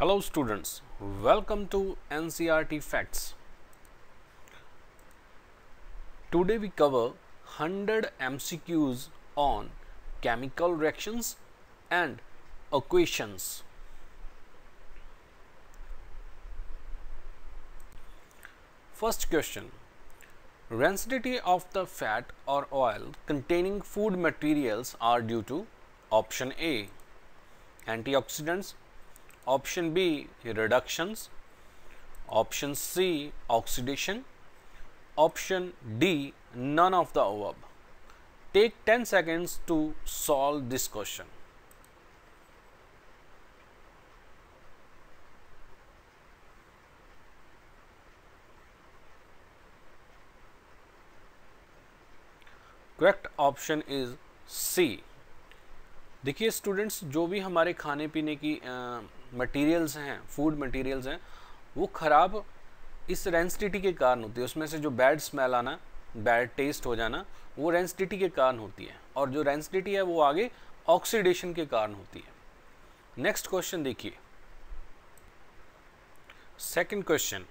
Hello students, welcome to NCRT Facts. Today we cover 100 MCQs on chemical reactions and equations. First question. Rancidity of the fat or oil containing food materials are due to option A antioxidants option B reductions, option C oxidation, option D none of the above. Take 10 seconds to solve this question. Correct option is C देखिए students जो भी हमारे खाने पीने की materials हैं food materials हैं वो ख़राब इस रेंसिटी के कारण होती है उसमें से जो बैड स्मेल आना बैड टेस्ट हो जाना वो रेंसिटी के कारण होती है और जो रेंसिटी है वो आगे ऑक्सीडेशन के कारण होती है नेक्स्ट क्वेश्चन देखिए second question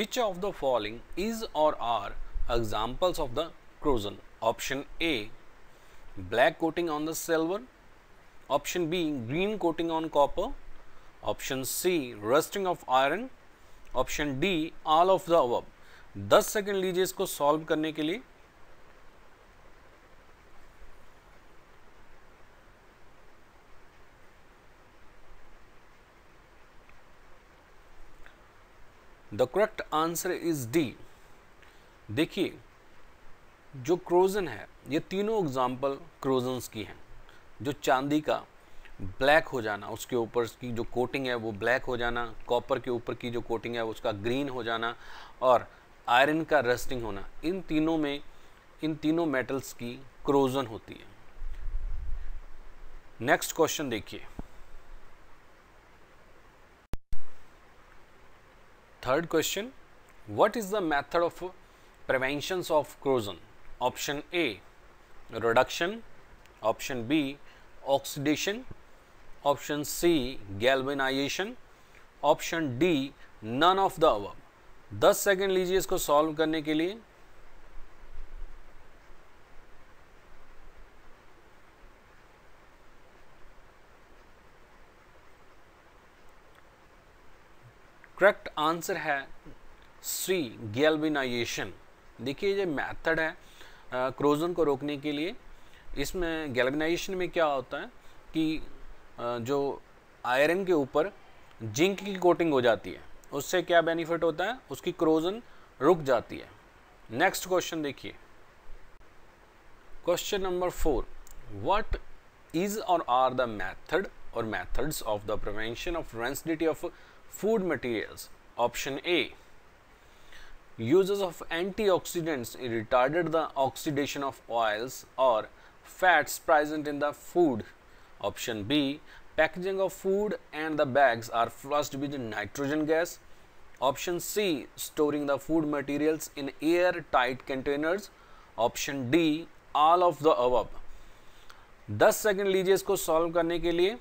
which of the following is or are examples of the corrosion option A black coating on the silver option B green coating on copper, option C rusting of iron, option D all of the above. 10 second लीजिए इसको solve करने के लिए the correct answer is D देखिए जो corrosion है ये तीनों एग्जाम्पल क्रोजन्स की हैं जो चांदी का ब्लैक हो जाना उसके ऊपर की जो कोटिंग है वो ब्लैक हो जाना कॉपर के ऊपर की जो कोटिंग है उसका ग्रीन हो जाना और आयरन का रस्टिंग होना इन तीनों में इन तीनों मेटल्स की क्रोजन होती है नेक्स्ट क्वेश्चन देखिए third question what is the method of prevention of corrosion option A reduction option B oxidation option C galvanization option D none of the अब दस सेकेंड लीजिए इसको सॉल्व करने के लिए करेक्ट आंसर है सी गैल्विनाइजेशन देखिए ये मेथड है क्रोजन को रोकने के लिए इसमें गैलगनाइजेशन में क्या होता है कि जो आयरन के ऊपर जिंक की कोटिंग हो जाती है उससे क्या बेनिफिट होता है उसकी क्रोजन रुक जाती है नेक्स्ट क्वेश्चन देखिए question number four what is or are the method or methods of the prevention of rancidity of food materials option A of of oxidants retarded the oxidation of oils or fats present in the food. Option B packaging of food and the bags are flushed with nitrogen gas. Option C storing the food materials in air tight containers. Option D all of the above. 10 second लीजिए इसको solve करने के लिए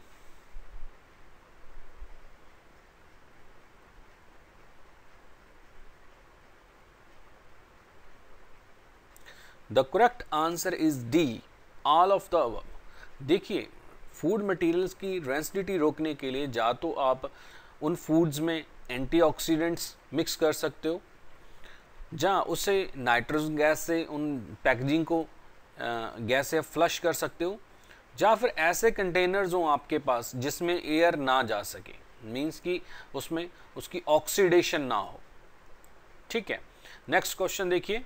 The correct answer is D. All of the देखिए food materials की rancidity रोकने के लिए या तो आप उन फूड्स में एंटीऑक्सीडेंट्स मिक्स कर सकते हो जहाँ उसे नाइट्रोजन गैस से उन पैकेजिंग को गैस से फ्लश कर सकते हो या फिर ऐसे कंटेनर्स हों आपके पास जिसमें एयर ना जा सके मीन्स कि उसमें उसकी ऑक्सीडेशन ना हो ठीक है नेक्स्ट क्वेश्चन देखिए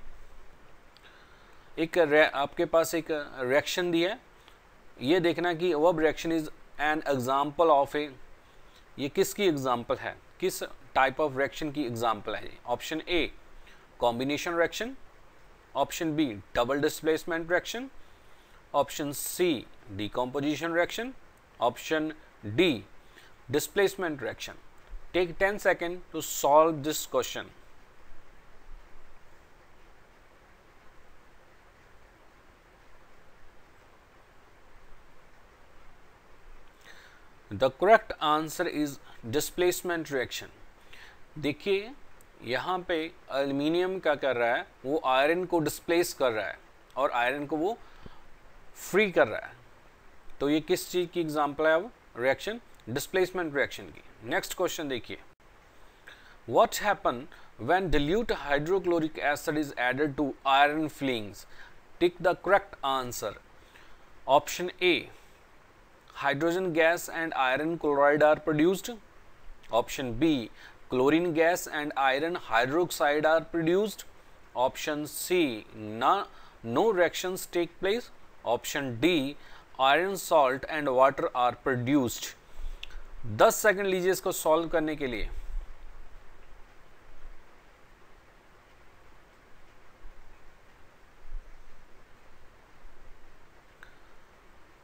एक आपके पास एक रिएक्शन दिया है ये देखना कि वब reaction is an example of a ये किसकी एग्ज़ाम्पल है किस टाइप ऑफ रिएक्शन की एग्ज़ाम्पल है option A combination reaction option B double displacement reaction option C decomposition reaction option D displacement reaction take 10 second to solve this question the correct answer is displacement reaction देखिए यहाँ पे aluminium क्या कर रहा है वो iron को displace कर रहा है और आयरन को वो फ्री कर रहा है तो ये किस चीज़ की एग्जाम्पल है अब रिएक्शन डिस्प्लेसमेंट रिएक्शन की नेक्स्ट क्वेश्चन देखिए what happen when dilute hydrochloric acid is added to iron filings tick the correct answer option A hydrogen gas and iron chloride are produced option b chlorine gas and iron hydroxide are produced option c no, no reactions take place option d iron salt and water are produced 10 second लीजिए इसको solve करने के लिए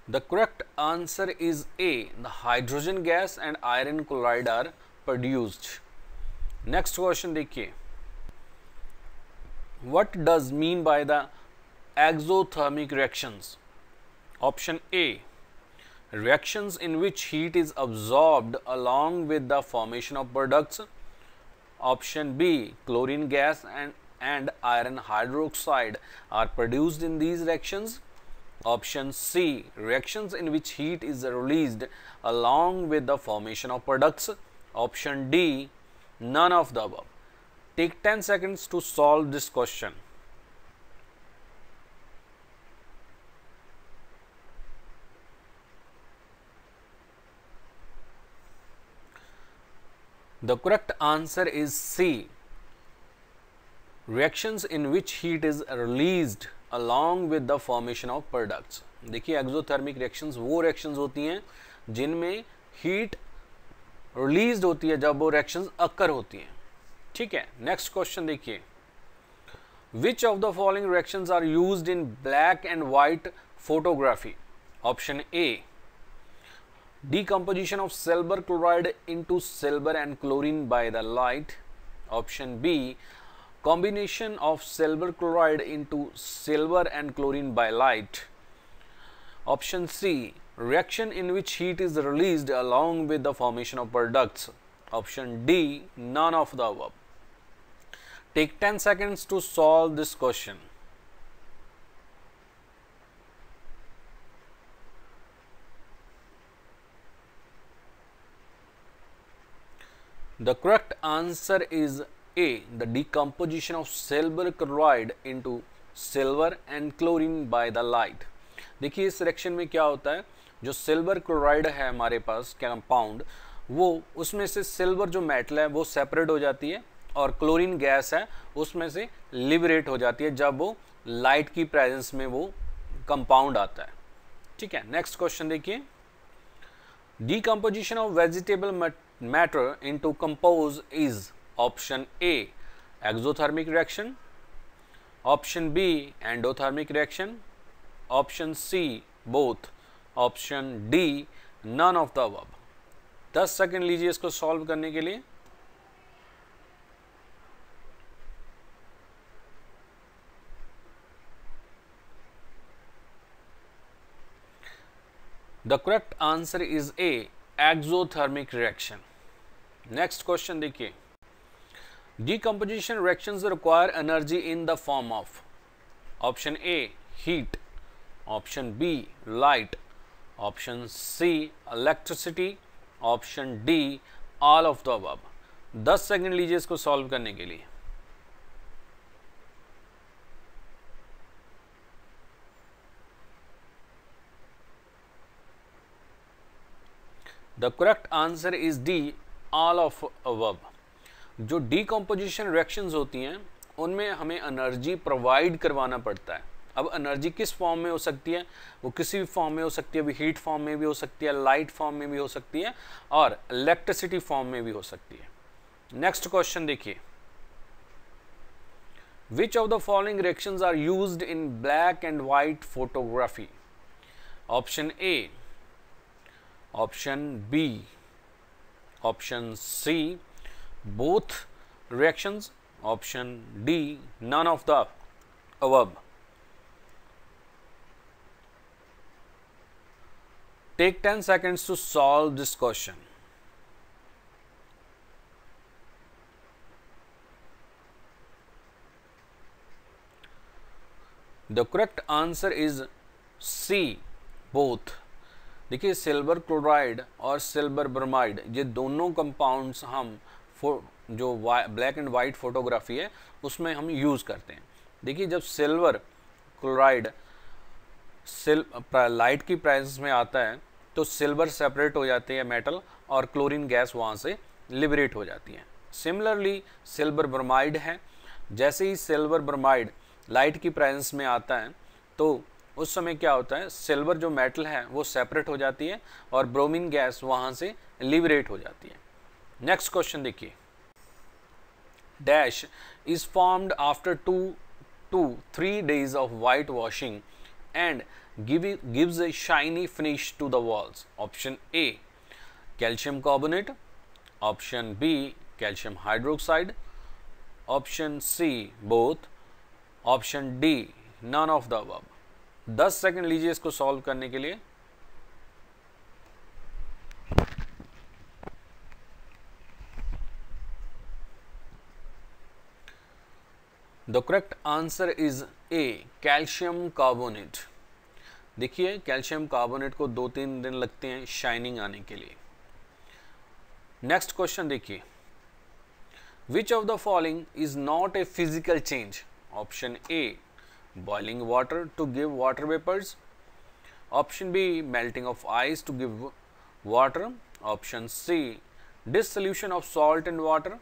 The correct answer is A. The hydrogen gas and iron chloride are produced. Next question देखिए What does mean by the exothermic reactions? Option A. Reactions in which heat is absorbed along with the formation of products. Option B. Chlorine gas and, and iron hydroxide are produced in these reactions. Option C reactions in which heat is released along with the formation of products. Option D none of the above. Take 10 seconds to solve this question. The correct answer is C. Reactions in which heat is released along with the formation of products देखिए exothermic reactions वो reactions होती हैं जिनमें heat release होती है जब वो reactions occur होती हैं ठीक है नेक्स्ट क्वेश्चन देखिए which of the following reactions are use in black and white photography option A decomposition of silver chloride into silver and chlorine by the light option B combination of silver chloride into silver and chlorine bilite. Option C reaction in which heat is released along with the formation of products. Option D none of the above. Take 10 seconds to solve this question. The correct answer is A. The decomposition of silver chloride into silver and chlorine by the light देखिए इस reaction में क्या होता है जो silver chloride है हमारे पास कंपाउंड वो उसमें से सिल्वर जो मेटल है वो सेपरेट हो जाती है और क्लोरीन गैस है उसमें से लिबरेट हो जाती है जब वो लाइट की प्रेजेंस में वो कंपाउंड आता है ठीक है नेक्स्ट क्वेश्चन देखिए decomposition of vegetable matter into compost is option A exothermic reaction option B endothermic reaction option C both option D none of the अब दस सेकेंड लीजिए इसको सॉल्व करने के लिए the correct answer is A exothermic reaction next question देखिए Decomposition reactions require energy in the form of option A heat, option B light, option C electricity, option D all of the above. 10 second लीजिए इसको solve करने के लिए the correct answer is D all of above जो decomposition reactions होती हैं उनमें हमें एनर्जी प्रोवाइड करवाना पड़ता है अब एनर्जी किस फॉर्म में हो सकती है वो किसी भी फॉर्म में हो सकती है अभी हीट फॉर्म में भी हो सकती है लाइट फॉर्म में भी हो सकती है और इलेक्ट्रिसिटी फॉर्म में भी हो सकती है नेक्स्ट क्वेश्चन देखिए which of the following reaction are use in black and white photography option A option B option C both reactions option D none of the above take 10 seconds to solve this question the correct answer is C both देखिए silver chloride और silver bromide ये दोनों compounds हम जो black and white photography है उसमें हम use करते हैं देखिए जब सिल्वर क्लोराइड सिल लाइट की प्राइस में आता है तो सिल्वर सेपरेट हो जाती है मेटल और क्लोरीन गैस वहाँ से लिबरेट हो जाती है सिमिलरली सिल्वर ब्रोमाइड है जैसे ही सिल्वर ब्रोमाइड लाइट की प्रेजेंस में आता है तो उस समय क्या होता है सिल्वर जो मेटल है वो सेपरेट हो जाती है और ब्रोमीन गैस वहाँ से लिबरेट हो जाती है नेक्स्ट क्वेश्चन देखिए dash is formed after two to three days of white washing and gives a shiny finish to the walls option A calcium carbonate option B calcium hydroxide option C both option D none of the अब दस second लीजिए इसको solve करने के लिए the correct answer is A calcium carbonate देखिए calcium carbonate को दो तीन दिन लगते हैं शाइनिंग आने के लिए नेक्स्ट क्वेश्चन देखिए which of the following is not a physical change option A boiling water to give water vapours option B melting of ice to give water option C dissolution of salt and water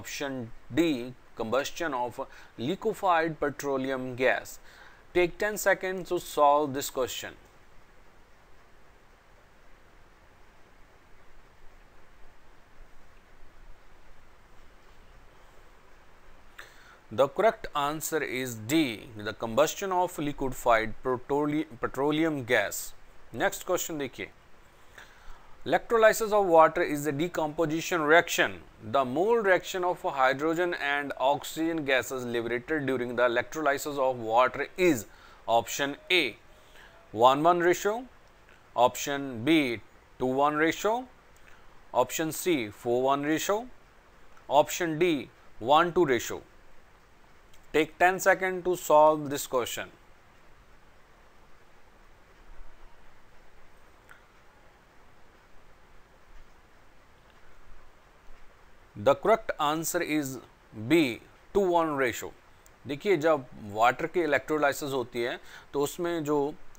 option D combustion of liquefied petroleum gas Take 10 seconds to solve this question. The correct answer is D, the combustion of liquefied petroleum gas. Next question देखिए Electrolysis of water is a decomposition reaction, the mole reaction of hydrogen and oxygen gases liberated during the electrolysis of water is option A 1 1 ratio, option B 2 1 ratio, option C 4 1 ratio, option D 1 2 ratio. Take 10 seconds to solve this question. The correct answer is B two one ratio देखिए जब water की electrolysis होती है तो उसमें जो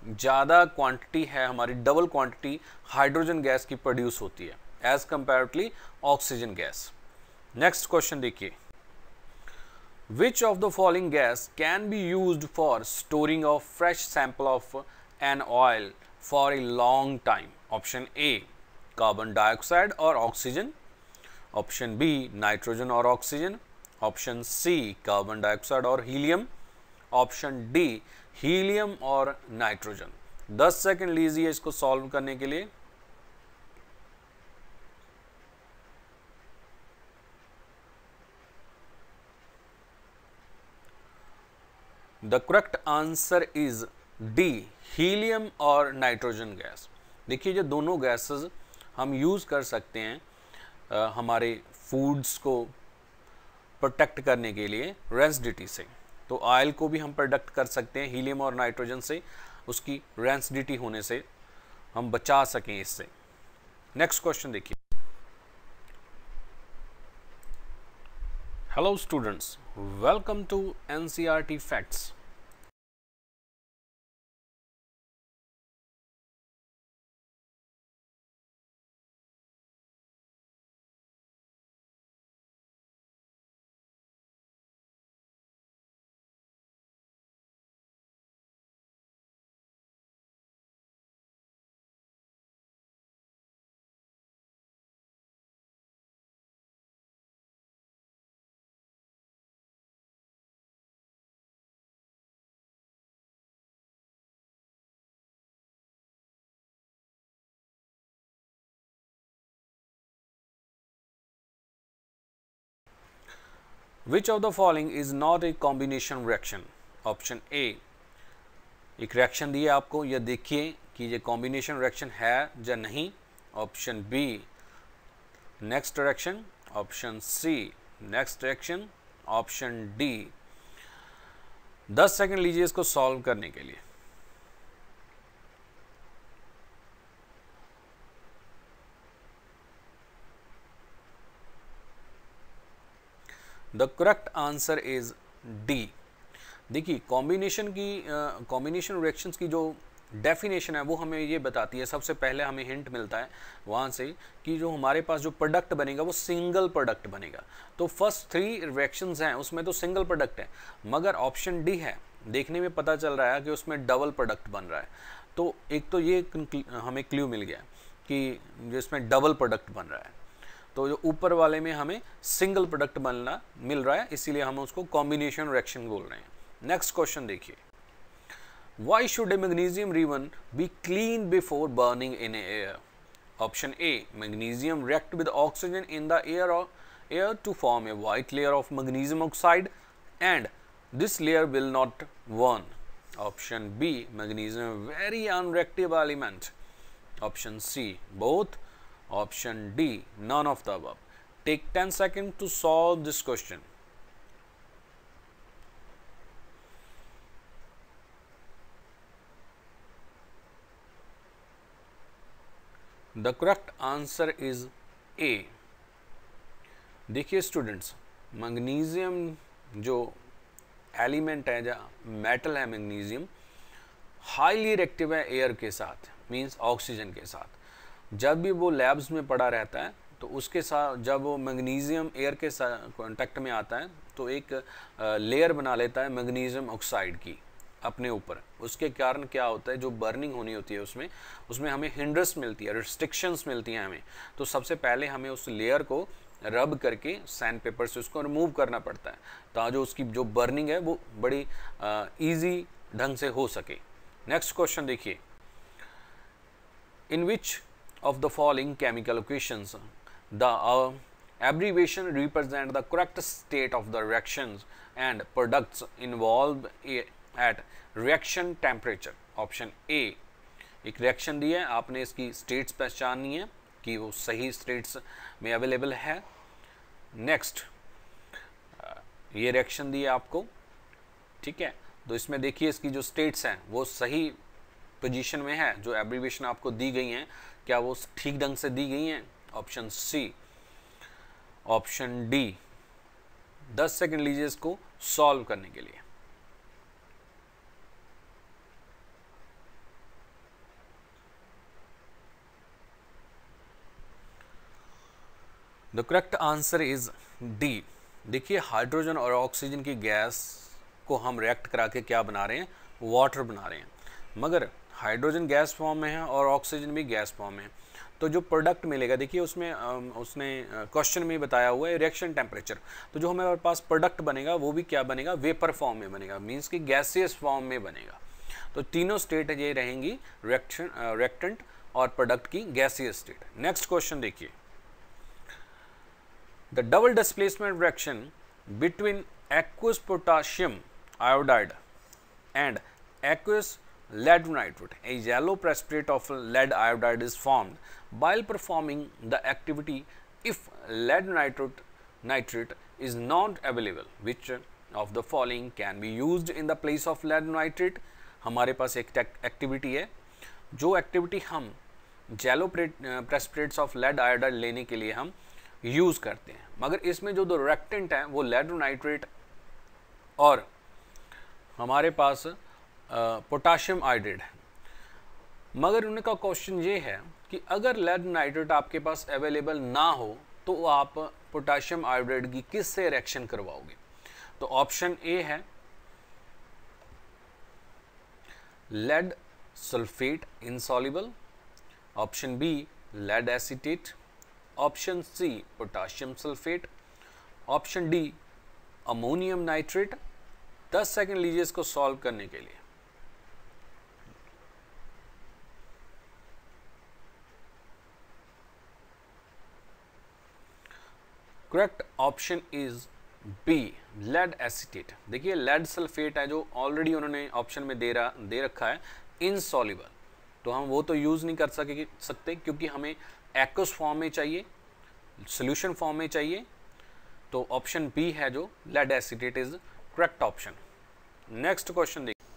ज़्यादा quantity है हमारी डबल क्वांटिटी हाइड्रोजन गैस की प्रोड्यूस होती है as comparatively oxygen gas next question देखिए which of the following gas can be use for storing of fresh sample of an oil for a long time option A carbon dioxide और oxygen option B nitrogen और oxygen option C carbon dioxide और helium option D helium और nitrogen 10 second लीजिए इसको solve करने के लिए the correct answer is D helium और नाइट्रोजन गैस देखिए जो दोनों गैसेस हम यूज़ कर सकते हैं हमारे फूड्स को प्रोटेक्ट करने के लिए रेंसडिटी से तो ऑयल को भी हम प्रोडक्ट कर सकते हैं हीलियम और नाइट्रोजन से उसकी रेंसडिटी होने से हम बचा सकें इससे नेक्स्ट क्वेश्चन देखिए hello students welcome to NCERT facts Which of the following is not a combination reaction? Option A. एक reaction दिए आपको यह देखिए कि ये combination reaction है या नहीं Option B. Next reaction. Option C. Next reaction. Option D. 10 second लीजिए इसको सॉल्व करने के लिए the correct answer is D देखिए कॉम्बिनेशन की कॉम्बिनेशन uh, रिएक्शंस की जो डेफिनेशन है वो हमें ये बताती है सबसे पहले हमें हिंट मिलता है वहाँ से कि जो हमारे पास जो प्रोडक्ट बनेगा वो सिंगल प्रोडक्ट बनेगा तो फर्स्ट थ्री रिएक्शंस हैं उसमें तो सिंगल प्रोडक्ट है मगर ऑप्शन डी है देखने में पता चल रहा है कि उसमें डबल प्रोडक्ट बन रहा है तो एक तो ये हमें क्ल्यू मिल गया कि जिसमें डबल प्रोडक्ट बन रहा है तो जो ऊपर वाले में हमें सिंगल प्रोडक्ट बनना मिल रहा है इसीलिए हम उसको कॉम्बिनेशन रिएक्शन बोल रहे हैं नेक्स्ट क्वेश्चन देखिए why should a magnesium ribbon be clean before burning in air option A magnesium react with oxygen in the air air to form a white layer of magnesium oxide and this layer will not burn. Option B magnesium very unreactable element option C both Option D, none of the above. Take 10 seconds to solve this question. The correct answer is A. देखिए students magnesium जो element है या metal है magnesium highly reactive है air के साथ means oxygen के साथ जब भी वो लैब्स में पड़ा रहता है तो उसके साथ जब वो मैग्नीशियम एयर के कांटेक्ट में आता है तो एक लेयर बना लेता है मैग्नीशियम ऑक्साइड की अपने ऊपर उसके कारण क्या होता है जो बर्निंग होनी होती है उसमें उसमें हमें हिंड्रस मिलती है रिस्ट्रिक्शंस मिलती हैं हमें तो सबसे पहले हमें उस लेयर को रब करके सैंड पेपर से उसको रिमूव करना पड़ता है ताकि उसकी जो बर्निंग है वो बड़ी ईजी ढंग से हो सके नेक्स्ट क्वेश्चन देखिए in which of the following chemical equations. The uh, abbreviation represent the correct state of the reactions and products involved at reaction temperature. option a एक रिएक्शन दी है आपने इसकी स्टेट्स पहचाननी है कि वो सही स्टेट्स में अवेलेबल है नेक्स्ट ये रिएक्शन दी है आपको ठीक है तो इसमें देखिए इसकी जो स्टेट्स हैं वो सही पोजीशन में है जो एब्रीवेशन आपको दी गई हैं क्या वो ठीक ढंग से दी गई हैं ऑप्शन सी ऑप्शन डी दस सेकंड लीजिए इसको सॉल्व करने के लिए the correct answer is D देखिए हाइड्रोजन और ऑक्सीजन की गैस को हम रिएक्ट करा के क्या बना रहे हैं वाटर बना रहे हैं मगर हाइड्रोजन गैस फॉर्म में है और ऑक्सीजन भी गैस फॉर्म में तो जो प्रोडक्ट मिलेगा देखिए उसमें उसने क्वेश्चन में बताया हुआ है रिएक्शन टेम्परेचर तो जो हमारे पास प्रोडक्ट बनेगा वो भी क्या बनेगा वेपर फॉर्म में बनेगा मीन्स कि गैसियस फॉर्म में बनेगा तो तीनों स्टेट ये रहेंगी रिएक्शन रिएक्टेंट और प्रोडक्ट की गैसियस स्टेट नेक्स्ट क्वेश्चन देखिए the double displacement reaction between aqueous potassium iodide and aqueous lead nitrate, a yellow precipitate of lead iodide is formed while performing the activity if lead nitrate, nitrate is not available, which of the following can be used in the place of lead nitrate. हमारे पास एक activity है जो activity हम जेलो precipitates of lead iodide लेने के लिए हम यूज़ करते हैं मगर इसमें जो दो रेक्टेंट हैं वो लेड नाइट्रेट और हमारे पास पोटाशियम है मगर उनका क्वेश्चन ये है कि अगर लेड नाइट्रेट आपके पास अवेलेबल ना हो तो आप पोटाशियम आइड्रेट की किस से रिएक्शन करवाओगे तो ऑप्शन ए है lead sulphate insoluble option B lead acetate option C potassium sulphate option D ammonium nitrate 10 second लीजिए इसको सॉल्व करने के लिए correct option is B lead acetate देखिए लेड सल्फेट है जो ऑलरेडी उन्होंने ऑप्शन में दे रहा दे रखा है इनसॉलिबल तो हम वो तो यूज़ नहीं कर सके सकते क्योंकि हमें एक्स फॉर्म में चाहिए सोल्यूशन फॉर्म में चाहिए तो ऑप्शन बी है जो lead acetate is correct option next question देखिए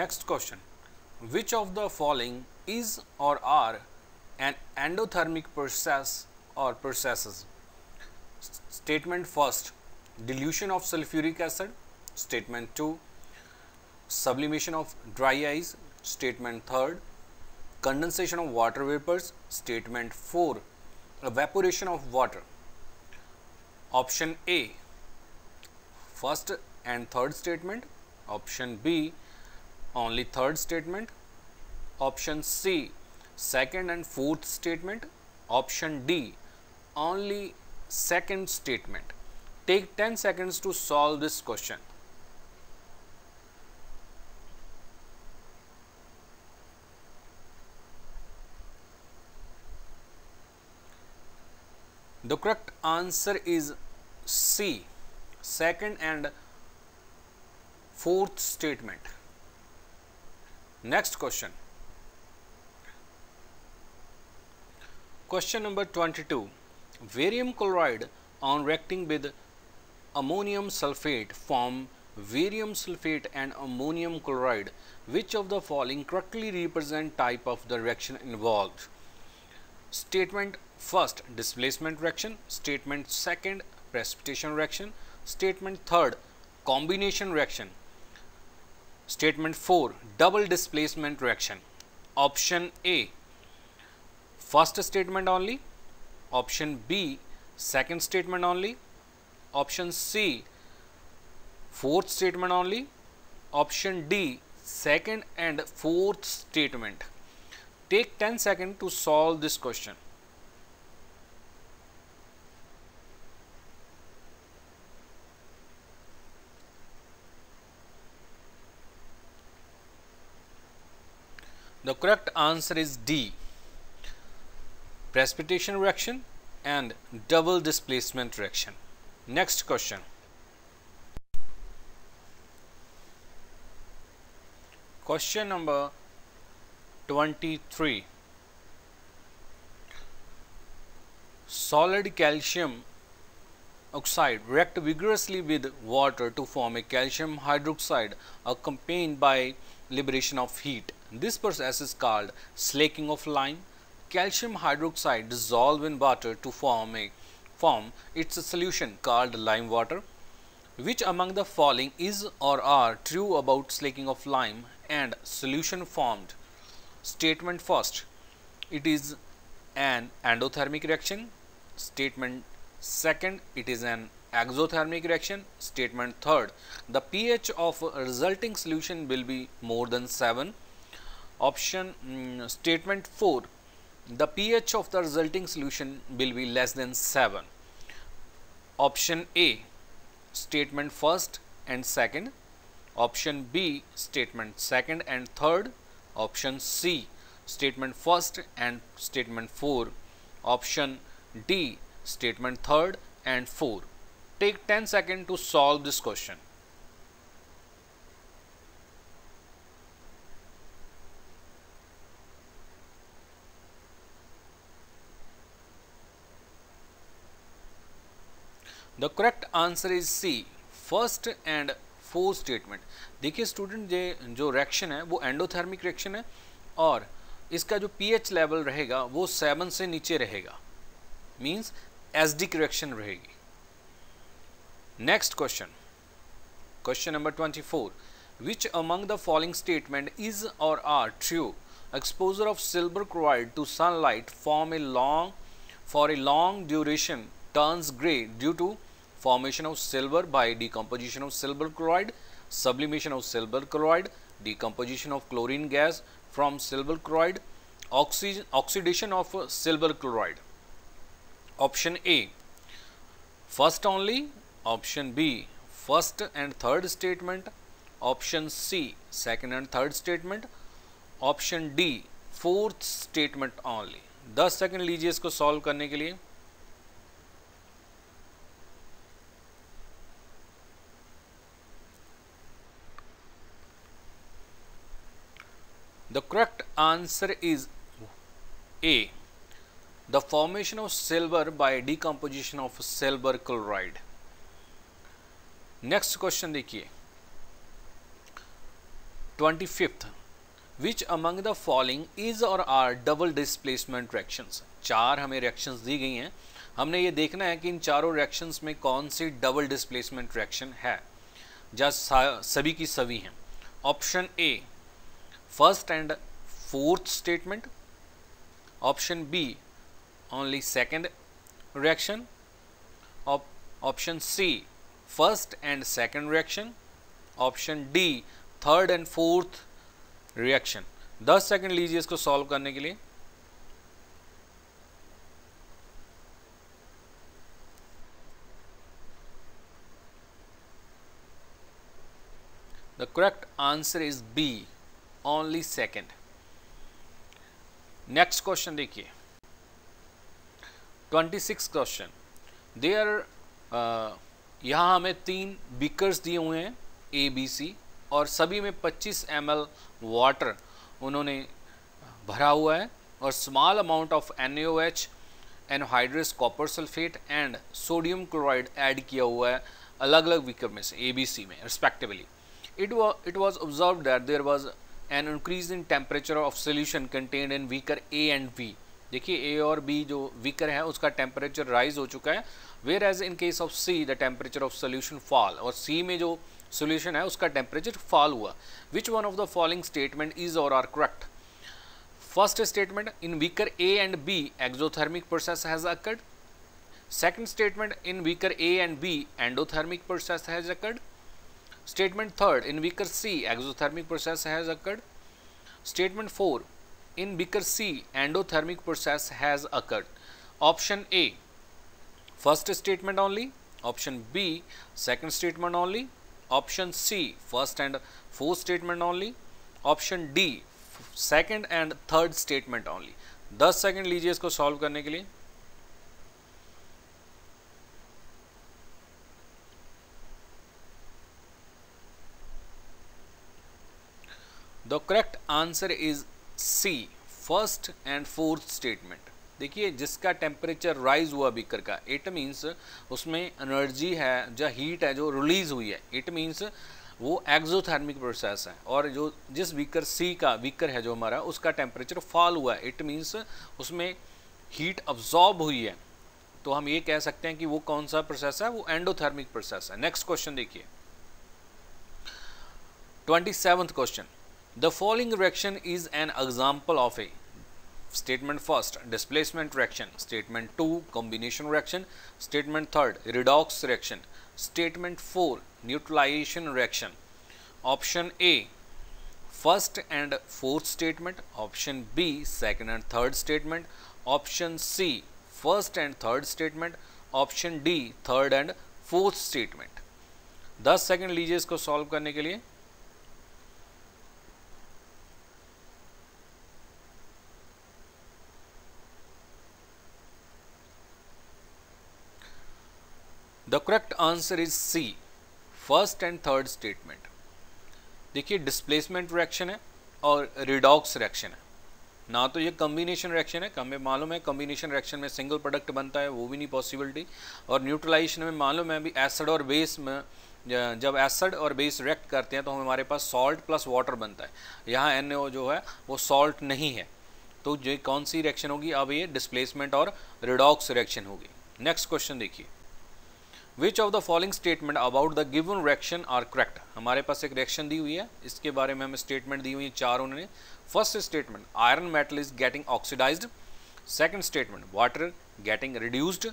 Next question, which of the following is or are an endothermic process or processes? statement first, dilution of sulfuric acid. Statement 2, sublimation of dry ice. Statement third: condensation of water vapors. Statement 4, evaporation of water. Option A, first and third statement. Option B, only third statement option C second and fourth statement option D only second statement take 10 seconds to solve this question the correct answer is C second and fourth statement Next question. Question number 22. Varium chloride on reacting with ammonium sulfate form varium sulfate and ammonium chloride. Which of the following correctly represent type of the reaction involved? Statement first displacement reaction, statement second precipitation reaction, statement third combination reaction, Statement 4 Double displacement reaction. Option A First statement only. Option B Second statement only. Option C Fourth statement only. Option D Second and fourth statement. Take 10 seconds to solve this question. The correct answer is D precipitation reaction and double displacement reaction. Next question. Question number 23. Solid calcium oxide react vigorously with water to form a calcium hydroxide accompanied by liberation of heat. This process is called slaking of lime. Calcium hydroxide dissolve in water to form a form its a solution called lime water. Which among the following is or are true about slaking of lime and solution formed? Statement first, it is an endothermic reaction. Statement second, it is an exothermic reaction. Statement third, the pH of resulting solution will be more than 7. Option um, statement 4 the pH of the resulting solution will be less than 7. Option A statement first and second, option B statement second and third, option C statement first and statement 4, option D statement third and 4. Take 10 seconds to solve this question. The correct answer is C first and four statement देखिए student ये जो reaction है वो endothermic reaction है और इसका जो pH level रहेगा वो सेवन से नीचे रहेगा मींस एसडी रिएक्शन रहेगी next question question number twenty four which among the following statement is or are true exposure of silver chloride to sunlight form a long for a long duration turns grey due to formation of silver by decomposition of silver chloride, sublimation of silver chloride, decomposition of chlorine gas from silver chloride, oxygen, oxidation of silver chloride. Option A, first only, option B, first and third statement, option C, second and third statement, option D, fourth statement only दस second लीजिए इसको solve करने के लिए The correct answer is A. The formation of silver by decomposition of silver chloride next question देखिए twenty fifth which among the following is और are double displacement reactions चार हमें रिएक्शन दी गई हैं हमने ये देखना है कि इन चारों रिएक्शंस में कौन सी डबल डिस्प्लेसमेंट रिएक्शन है जहाँ सभी की सभी हैं option A first and fourth statement option B only second reaction option C first and second reaction option D third and fourth reaction दस सेकंड लीजिए इसको सॉल्व करने के लिए the correct answer is B only second next question देखिए twenty six question there यहाँ हमें तीन बीकर्स दिए हुए हैं ए बी सी और सभी में 25 एम एल वाटर उन्होंने भरा हुआ है और small amount of N O H anhydrous copper sulphate and sodium chloride add किया हुआ है अलग अलग बीकर में से ए बी सी में respectively it it was observe that there was an increase in temperature of solution contained in beaker A and B देखिए A और बी जो वीकर है उसका टेम्परेचर राइज हो चुका है where as in case of C the temperature of solution fall और C में जो सोल्यूशन है उसका टेम्परेचर फॉल हुआ which one of the following statement is और are correct first statement in beaker A and B exothermic process has occurred second statement in beaker A and B endothermic process has occurred statement third in beaker C exothermic process has occurred statement four in beaker C endothermic process has occurred option A first statement only option B second statement only option C first and fourth statement only option D second and third statement only दस second लीजिए इसको solve करने के लिए the correct answer is C first and fourth statement देखिए जिसका temperature rise हुआ beaker का इट मीन्स उसमें एनर्जी है जो हीट है जो रिलीज हुई है इट मीन्स वो एक्जोथर्मिक प्रोसेस है और जो जिस बीकर सी का बीकर है जो हमारा उसका टेम्परेचर फॉल हुआ है इट मीन्स उसमें हीट अब्जॉर्ब हुई है तो हम ये कह सकते हैं कि वो कौन सा प्रोसेस है वो एंडोथर्मिक प्रोसेस है नेक्स्ट क्वेश्चन देखिए twenty question the following reaction is an example of a statement first displacement reaction statement 2 combination reaction statement third redox reaction statement 4 neutralization reaction option a first and fourth statement option b second and third statement option c first and third statement option d third and fourth statement 10 second लीजिए इसको solve करने के लिए the correct answer is C first and third statement देखिए displacement reaction है और redox reaction है ना तो ये कम्बिनेशन रिएक्शन है हमें मालूम है कम्बिनेशन रिएक्शन में सिंगल प्रोडक्ट बनता है वो भी नहीं पॉसिबिलिटी और न्यूट्रलाइजेशन में मालूम है अभी एसिड और बेस में जब एसिड और बेस रिएक्ट करते हैं तो हमारे पास सॉल्ट प्लस वाटर बनता है यहाँ एन जो है वो सॉल्ट नहीं है तो जो कौन सी रिएक्शन होगी अब ये डिस्प्लेसमेंट और रिडॉक्स रिएक्शन होगी नेक्स्ट क्वेश्चन देखिए which of the following statement about the given reaction are correct हमारे पास एक रिएक्शन दी हुई है इसके बारे में हमें स्टेटमेंट दी हुई है चार उन्होंने first statement iron metal is getting oxidised second statement water getting reduced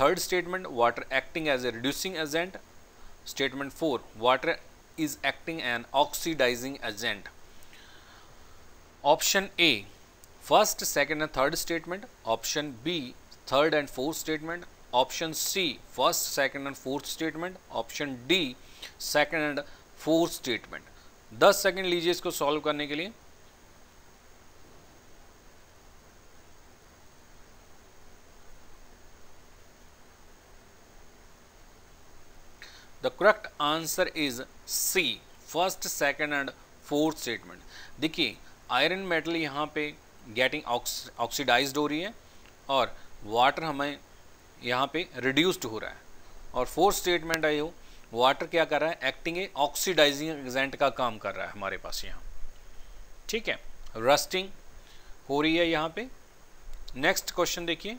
third statement water acting as a reducing agent statement four water is acting an oxidising agent option A first second and third statement option B third and fourth statement option C first second and fourth statement option D second and fourth statement 10 second लीजिए इसको solve करने के लिए the correct answer is C first second and fourth statement देखिए iron metal यहाँ पे getting oxidised हो रही है और वाटर हमें यहाँ पे रिड्यूस्ड हो रहा है और फोर्थ स्टेटमेंट आई हो वाटर क्या कर रहा है एक्टिंग ए ऑक्सीडाइजिंग एजेंट का काम कर रहा है हमारे पास यहाँ ठीक है रस्टिंग हो रही है यहाँ पे नेक्स्ट क्वेश्चन देखिए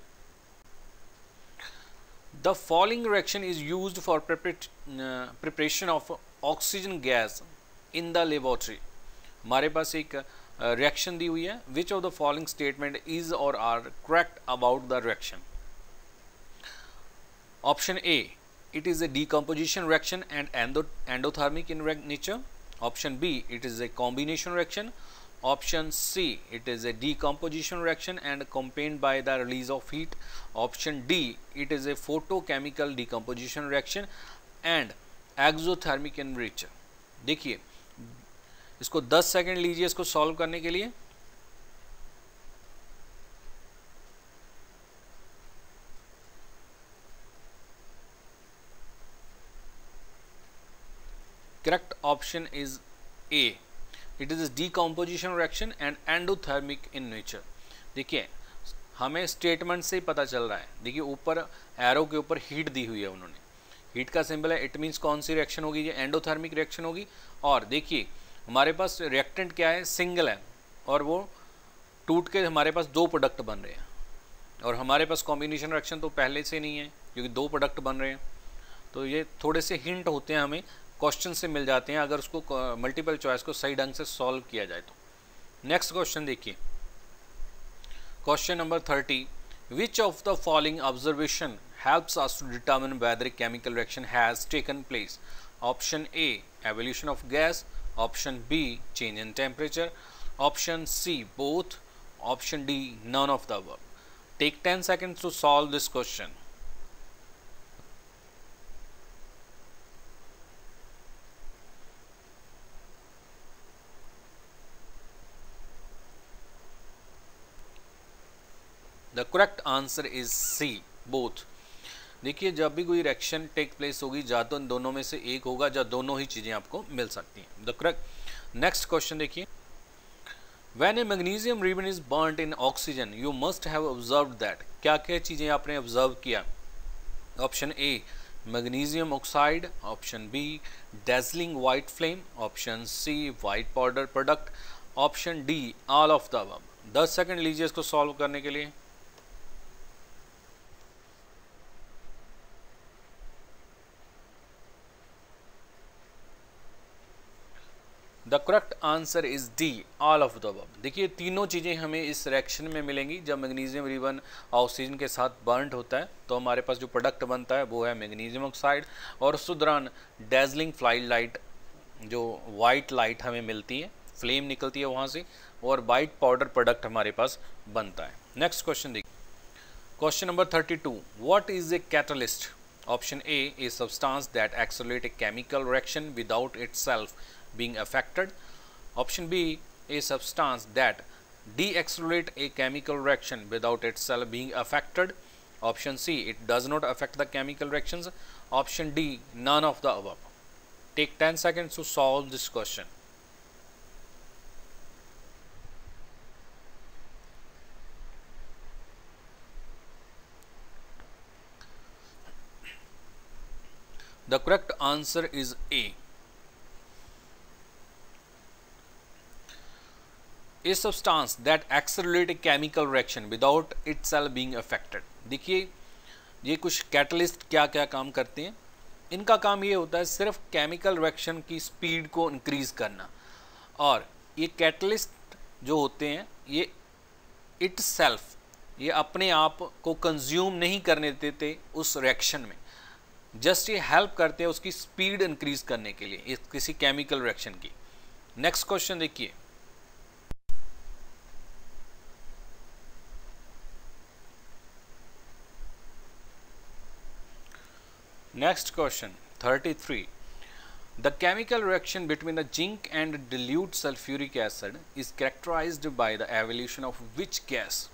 the following reaction is use for preparation of oxygen gas in the laboratory हमारे पास एक रिएक्शन दी हुई है which of the following statement is और are correct about the reaction option A it is a decomposition reaction and endothermic in nature option B it is a combination reaction option C it is a decomposition reaction and accompanied by the release of heat option D it is a photochemical decomposition reaction and exothermic in देखिए इसको 10 second लीजिए इसको solve करने के लिए correct option is A. It is decomposition reaction and endothermic in nature. देखिए हमें statement से ही पता चल रहा है देखिए ऊपर एरो के ऊपर हीट दी हुई है उन्होंने हीट का सिंबल है इट मीन्स कौन सी रिएक्शन होगी ये एंडोथर्मिक रिएक्शन होगी और देखिए हमारे पास रिएक्टेंट क्या है सिंगल है और वो टूट के हमारे पास दो प्रोडक्ट बन रहे हैं और हमारे पास कॉम्बिनेशन रिएक्शन तो पहले से नहीं है क्योंकि दो प्रोडक्ट बन रहे हैं तो ये थोड़े से हिंट होते हैं हमें क्वेश्चन से मिल जाते हैं अगर उसको मल्टीपल चॉइस को सही ढंग से सॉल्व किया जाए तो नेक्स्ट क्वेश्चन देखिए question number thirty which of the following observation helps us to determine whether chemical reaction has taken place option A evolution of gas option B change in temperature option C both option D none of the work take ten seconds to solve this question the correct answer is C both देखिए जब भी कोई reaction take place होगी या तो इन दोनों में से एक होगा या दोनों ही चीज़ें आपको मिल सकती हैं द करेक्ट नेक्स्ट क्वेश्चन देखिए when a magnesium ribbon is burned in oxygen you must have observe that क्या क्या चीज़ें आपने ऑब्जर्व किया option A magnesium oxide option B dazzling white flame option C white powder product option D all of the above दस second लीजिए इसको solve करने के लिए the correct answer is D all of the above देखिए तीनों चीज़ें हमें इस रिएक्शन में मिलेंगी जब मैग्नीशियम रिबन ऑक्सीजन के साथ बर्नड होता है तो हमारे पास जो प्रोडक्ट बनता है वो है मैग्नीशियम ऑक्साइड और उस दौरान डेजलिंग फ्लाई लाइट जो वाइट लाइट हमें मिलती है फ्लेम निकलती है वहाँ से और वाइट पाउडर प्रोडक्ट हमारे पास बनता है नेक्स्ट क्वेश्चन देखिए question number thirty two what is a catalyst option A a substance that accelerate a chemical reaction without its self being affected. Option B a substance that deaccelerate a chemical reaction without itself being affected. Option C it does not affect the chemical reactions. Option D none of the above. Take 10 seconds to solve this question. The correct answer is A. A substance that accelerate a chemical reaction without it self being affected देखिए ये कुछ catalyst क्या क्या काम करते हैं इनका काम ये होता है सिर्फ केमिकल रिएक्शन की स्पीड को इंक्रीज़ करना और ये कैटलिस्ट जो होते हैं ये इट सेल्फ ये अपने आप को कंज्यूम नहीं करने देते उस रिएक्शन में जस्ट ये हेल्प करते हैं उसकी स्पीड इंक्रीज़ करने के लिए इस किसी केमिकल रिएक्शन की नेक्स्ट क्वेश्चन देखिए Next question 33. The chemical reaction between the zinc and dilute sulfuric acid is characterized by the evolution of which gas?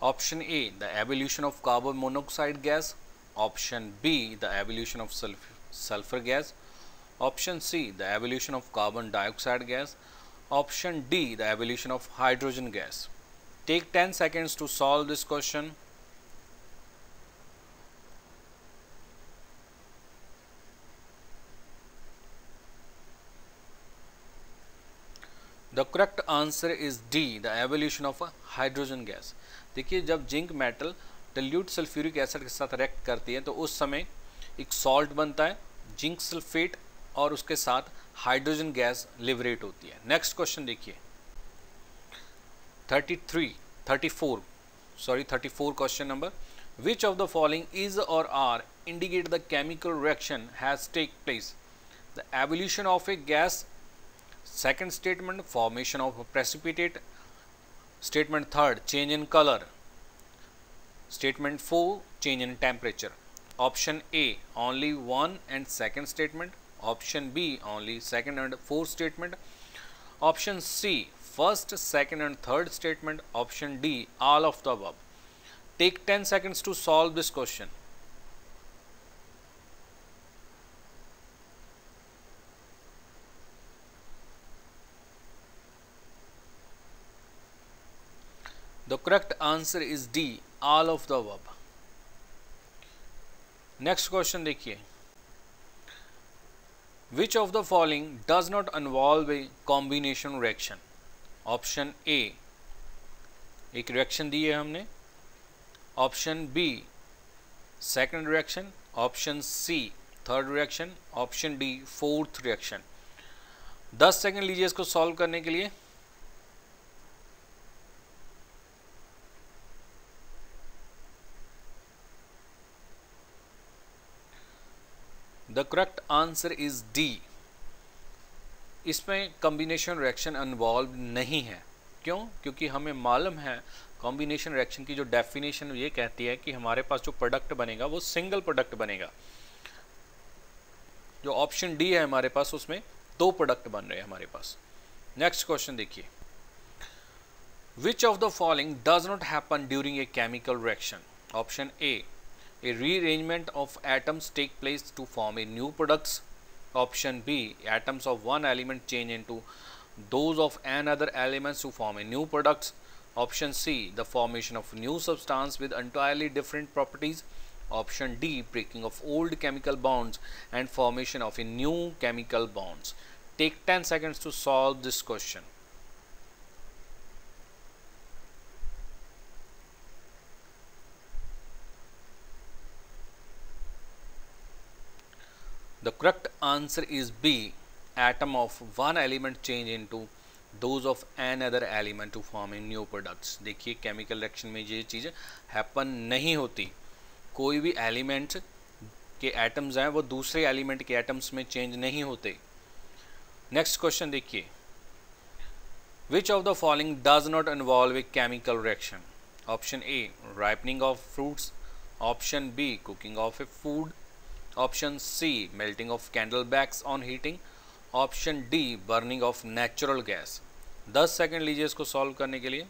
Option A the evolution of carbon monoxide gas, option B the evolution of sulfur, sulfur gas, option C the evolution of carbon dioxide gas, option D the evolution of hydrogen gas. Take 10 seconds to solve this question. The correct answer is D the evolution of hydrogen gas देखिए जब zinc metal dilute sulphuric acid के साथ react करती है तो उस समय एक सॉल्ट बनता है जिंक सल्फेट और उसके साथ हाइड्रोजन गैस लिबरेट होती है नेक्स्ट क्वेश्चन देखिए 33 34 sorry 34 question number which of the following is और are indicate the chemical reaction has take place the evolution of a gas second statement formation of a precipitate statement third change in color statement 4 change in temperature option a only one and second statement option b only second and fourth statement option c first second and third statement option d all of the above take 10 seconds to solve this question The correct answer is D. All of the above. Next question dekhiye Which of the following does not involve a combination reaction? Option A. ek reaction दी है हमने Option B. Second reaction. Option C. Third reaction. Option D. Fourth reaction. 10 second लीजिए इसको solve करने के लिए the correct answer is D इसमें combination reaction involve नहीं है क्यों क्योंकि हमें मालूम है कॉम्बिनेशन रिएक्शन की जो डेफिनेशन ये कहती है कि हमारे पास जो प्रोडक्ट बनेगा वो सिंगल प्रोडक्ट बनेगा जो ऑप्शन डी है हमारे पास उसमें दो प्रोडक्ट बन रहे हैं हमारे पास नेक्स्ट क्वेश्चन देखिए which of the following does not happen during a chemical reaction option A a rearrangement of atoms take place to form a new products option b atoms of one element change into those of another elements to form a new products option c the formation of new substance with entirely different properties option d breaking of old chemical bonds and formation of a new chemical bonds take 10 seconds to solve this question the correct answer is B atom of one element change into those of another element to form in new products देखिए chemical reaction में ये चीज़ happen नहीं होती कोई भी element के atoms हैं वो दूसरे एलिमेंट के एटम्स में चेंज नहीं होते नेक्स्ट क्वेश्चन देखिए which of the following does not involve a chemical reaction option A ripening of fruits option B cooking of a food option C melting of candle bags on heating option D burning of natural gas दस second लीजिए इसको solve करने के लिए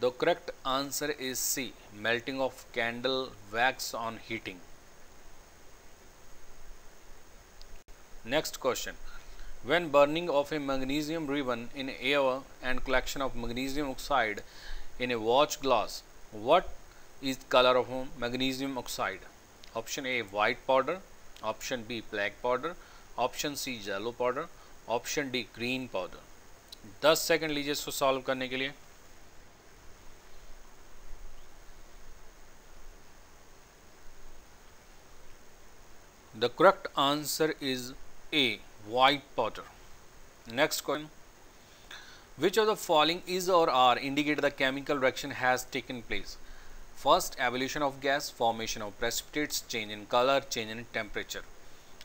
the correct answer is C melting of candle wax on heating next question when burning of a magnesium ribbon in air and collection of magnesium oxide in a watch glass what is color of magnesium oxide option a white powder option b black powder option c yellow powder option d green powder 10 second लीजिए इसको solve करने के लिए The correct answer is A white powder. Next question. Which of the following is or are indicate the chemical reaction has taken place? First, evolution of gas, formation of precipitates, change in color, change in temperature.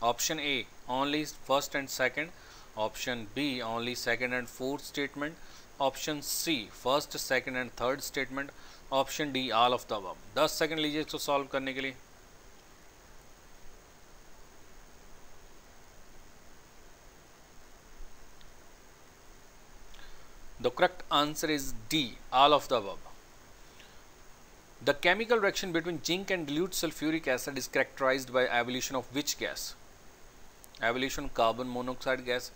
Option A, only first and second. Option B, only second and fourth statement. Option C, first, second and third statement. Option D, all of the above. 10 second लीजिए इसको solve करने के लिए The correct answer is D, all of the above. The chemical reaction between zinc and dilute sulfuric acid is characterized by evolution of which gas? Evolution of carbon monoxide gas,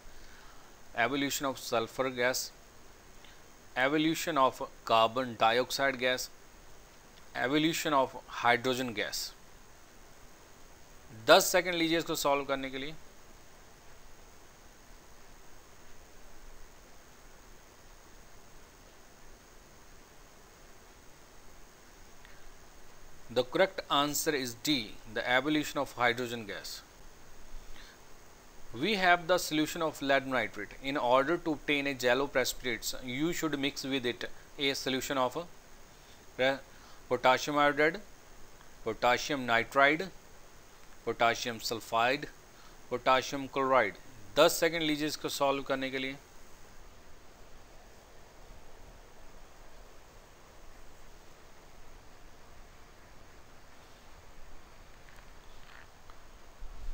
evolution of sulfur gas, evolution of carbon dioxide gas, evolution of hydrogen gas. 10 second लीजिए इसको solve करने के लिए The correct answer is D, the abolition of hydrogen gas. We have the solution of lead nitrate. In order to obtain a jello precipitate, you should mix with it a solution of a potassium iodide, potassium nitride, potassium sulphide potassium chloride 10 second लीजिए इसको solve करने के लिए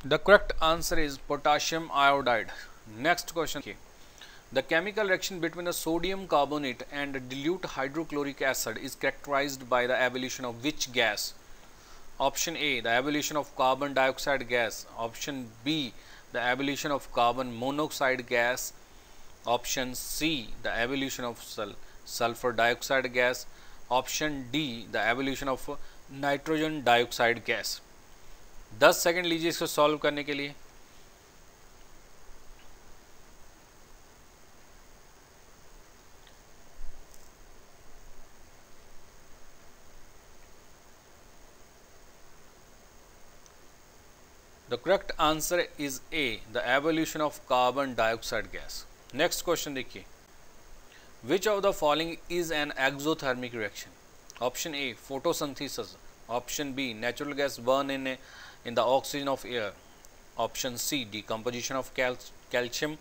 The correct answer is potassium iodide. Next question. Okay. The chemical reaction between a sodium carbonate and dilute hydrochloric acid is characterized by the evolution of which gas? Option A, the evolution of carbon dioxide gas. Option B, the evolution of carbon monoxide gas. Option C, the evolution of sul sulfur dioxide gas. Option D, the evolution of nitrogen dioxide gas. दस second लीजिए इसको solve करने के लिए the correct answer is A the evolution of carbon dioxide gas next question देखिए which of the following is an exothermic reaction option A photosynthesis option B natural gas burn in a in the oxygen of air. Option C decomposition of cal calcium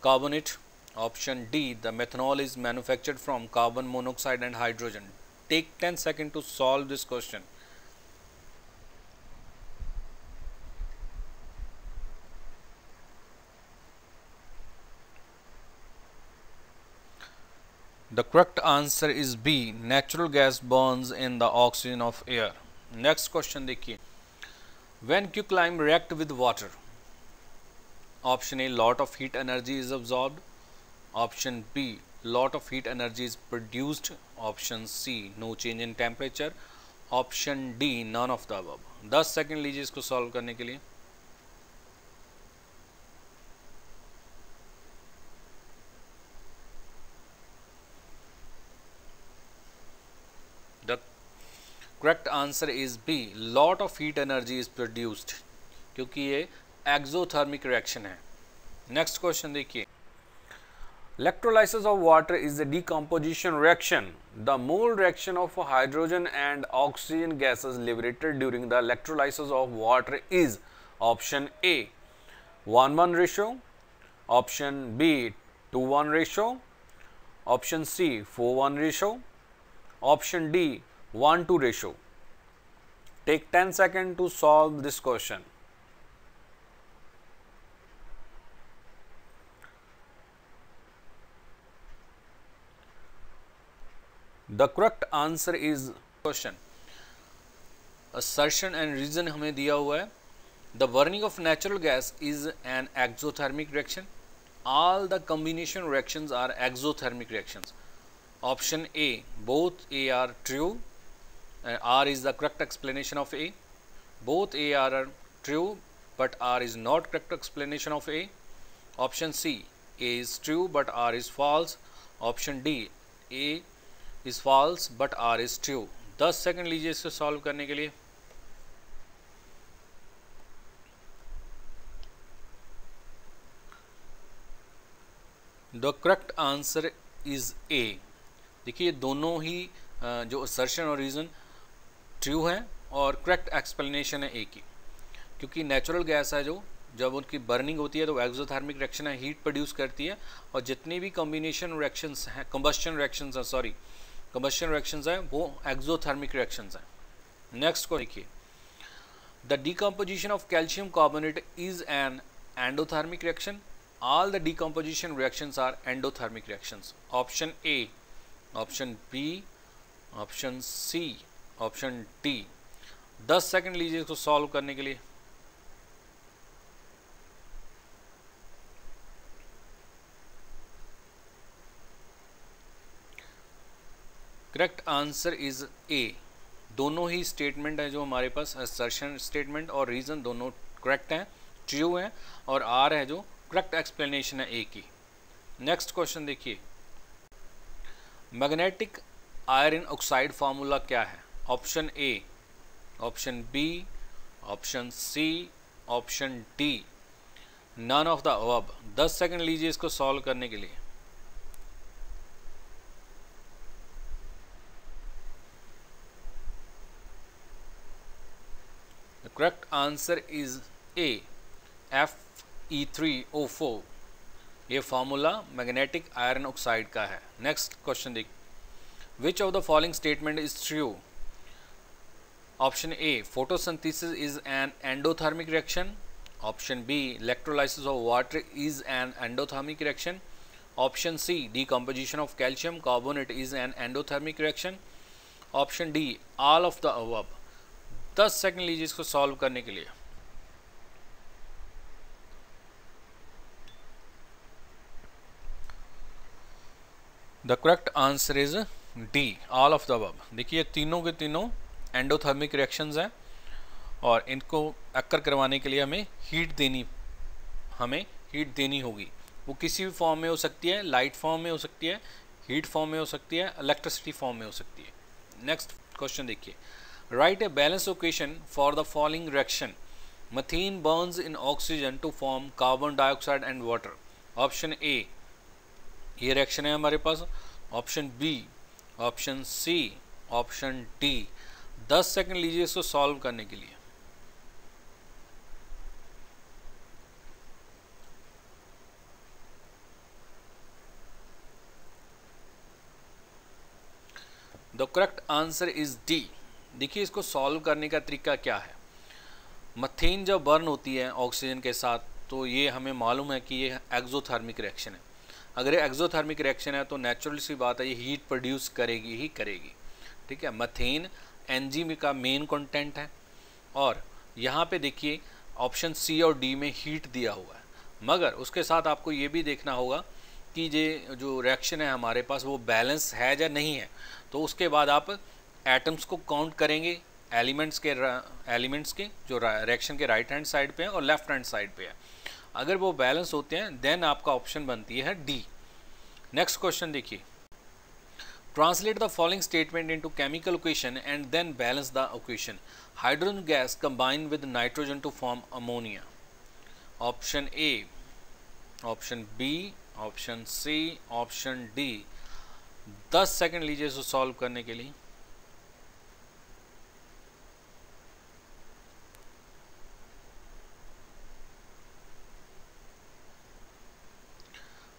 carbonate. Option D the methanol is manufactured from carbon monoxide and hydrogen. Take 10 seconds to solve this question. The correct answer is B. Natural gas burns in the oxygen of air. Next question देखिए when quicklime react with water option a lot of heat energy is absorbed option b lot of heat energy is produced option c no change in temperature option d none of the above 10 second लीजिए इसको solve करने के लिए correct answer is B lot of heat energy is produced क्योंकि ये exothermic reaction है next question देखिए electrolysis of water is a decomposition reaction the mole reaction of hydrogen and oxygen gases liberated during the electrolysis of water is option a 1 1 ratio option b 2 1 ratio option c 4 1 ratio option d 1 to ratio. Take 10 seconds to solve this question. The correct answer is question. Assertion and reason हमें दिया हुआ है The burning of natural gas is an exothermic reaction. All the combination reactions are exothermic reactions. Option A, both A are true uh, R is the correct explanation of A. Both A are true, but R is not correct explanation of A. Option C, A is true, but R is false. Option D, A is false, but R is true. 10 second लीजिए इसको solve करने के लिए the correct answer is A देखिए दोनों ही जो assertion और रीज़न ट्रू है और करेक्ट एक्सप्लेनेशन है ए की क्योंकि नेचुरल गैस है जो जब उनकी बर्निंग होती है तो एक्जोथर्मिक रिएक्शन है हीट प्रोड्यूस करती है और जितनी भी कॉम्बिनेशन रिएक्शंस हैं कम्बस्टन रिएक्शंस हैं सॉरी कम्बस्टन रिएक्शंस हैं वो एक्जोथर्मिक रिएक्शंस हैं नेक्स्ट को देखिए the decomposition of calcium carbonate is an endothermic reaction all the decomposition reactions are endothermic reactions option A option B option C option T दस second लीजिए इसको solve करने के लिए करेक्ट आंसर इज ए दोनों ही स्टेटमेंट है जो हमारे पास असर्शन स्टेटमेंट और रीज़न दोनों करेक्ट हैं ट्रू हैं और आर है जो करेक्ट एक्सप्लेनेशन है ए की नेक्स्ट क्वेश्चन देखिए मैग्नेटिक आयरन ऑक्साइड फार्मूला क्या है option A option B option C option D none of the above दस सेकंड लीजिए इसको सॉल्व करने के लिए correct answer A F E three O four ये फार्मूला मैग्नेटिक आयरन ऑक्साइड का है नेक्स्ट क्वेश्चन देख which of the following statement is true option A photosynthesis is an endothermic reaction option B electrolysis of water is an endothermic reaction option C decomposition of calcium carbonate is an endothermic reaction option D all of the above दस second लीजिए इसको solve करने के लिए the correct answer is D all of the above देखिए तीनों के तीनों एंडोथर्मिक रिएक्शंस हैं और इनको अक्कर करवाने के लिए हमें हीट देनी हमें हीट देनी होगी वो किसी भी फॉर्म में हो सकती है लाइट फॉर्म में हो सकती है हीट फॉर्म में हो सकती है इलेक्ट्रिसिटी फॉर्म में हो सकती है नेक्स्ट क्वेश्चन देखिए write a balance equation for the following reaction methane burns in oxygen to form carbon dioxide and water option A ये रिएक्शन है हमारे पास option B option C option D दस second लीजिए इसको सॉल्व करने के लिए the correct answer is D देखिए इसको सॉल्व करने का तरीका क्या है मथेन जब बर्न होती है ऑक्सीजन के साथ तो ये हमें मालूम है कि ये एक्जोथर्मिक रिएक्शन है अगर ये एक्जोथर्मिक रिएक्शन है तो नेचुरल सी बात है ये हीट प्रोड्यूस करेगी ही करेगी ठीक है मथेन एनजीएम का मेन कंटेंट है और यहाँ पे देखिए ऑप्शन सी और डी में हीट दिया हुआ है मगर उसके साथ आपको ये भी देखना होगा कि ये जो रिएक्शन है हमारे पास वो बैलेंस है या नहीं है तो उसके बाद आप एटम्स को काउंट करेंगे एलिमेंट्स के एलिमेंट्स के जो रिएक्शन के राइट हैंड साइड पे हैं और लेफ्ट हैंड साइड पे है अगर वो बैलेंस होते हैं देन आपका ऑप्शन बनती है डी नेक्स्ट क्वेश्चन देखिए translate the following statement into chemical equation and then balance the equation hydrogen gas combine with nitrogen to form ammonia option A option B option C option D दस second लीजिए इसको solve करने के लिए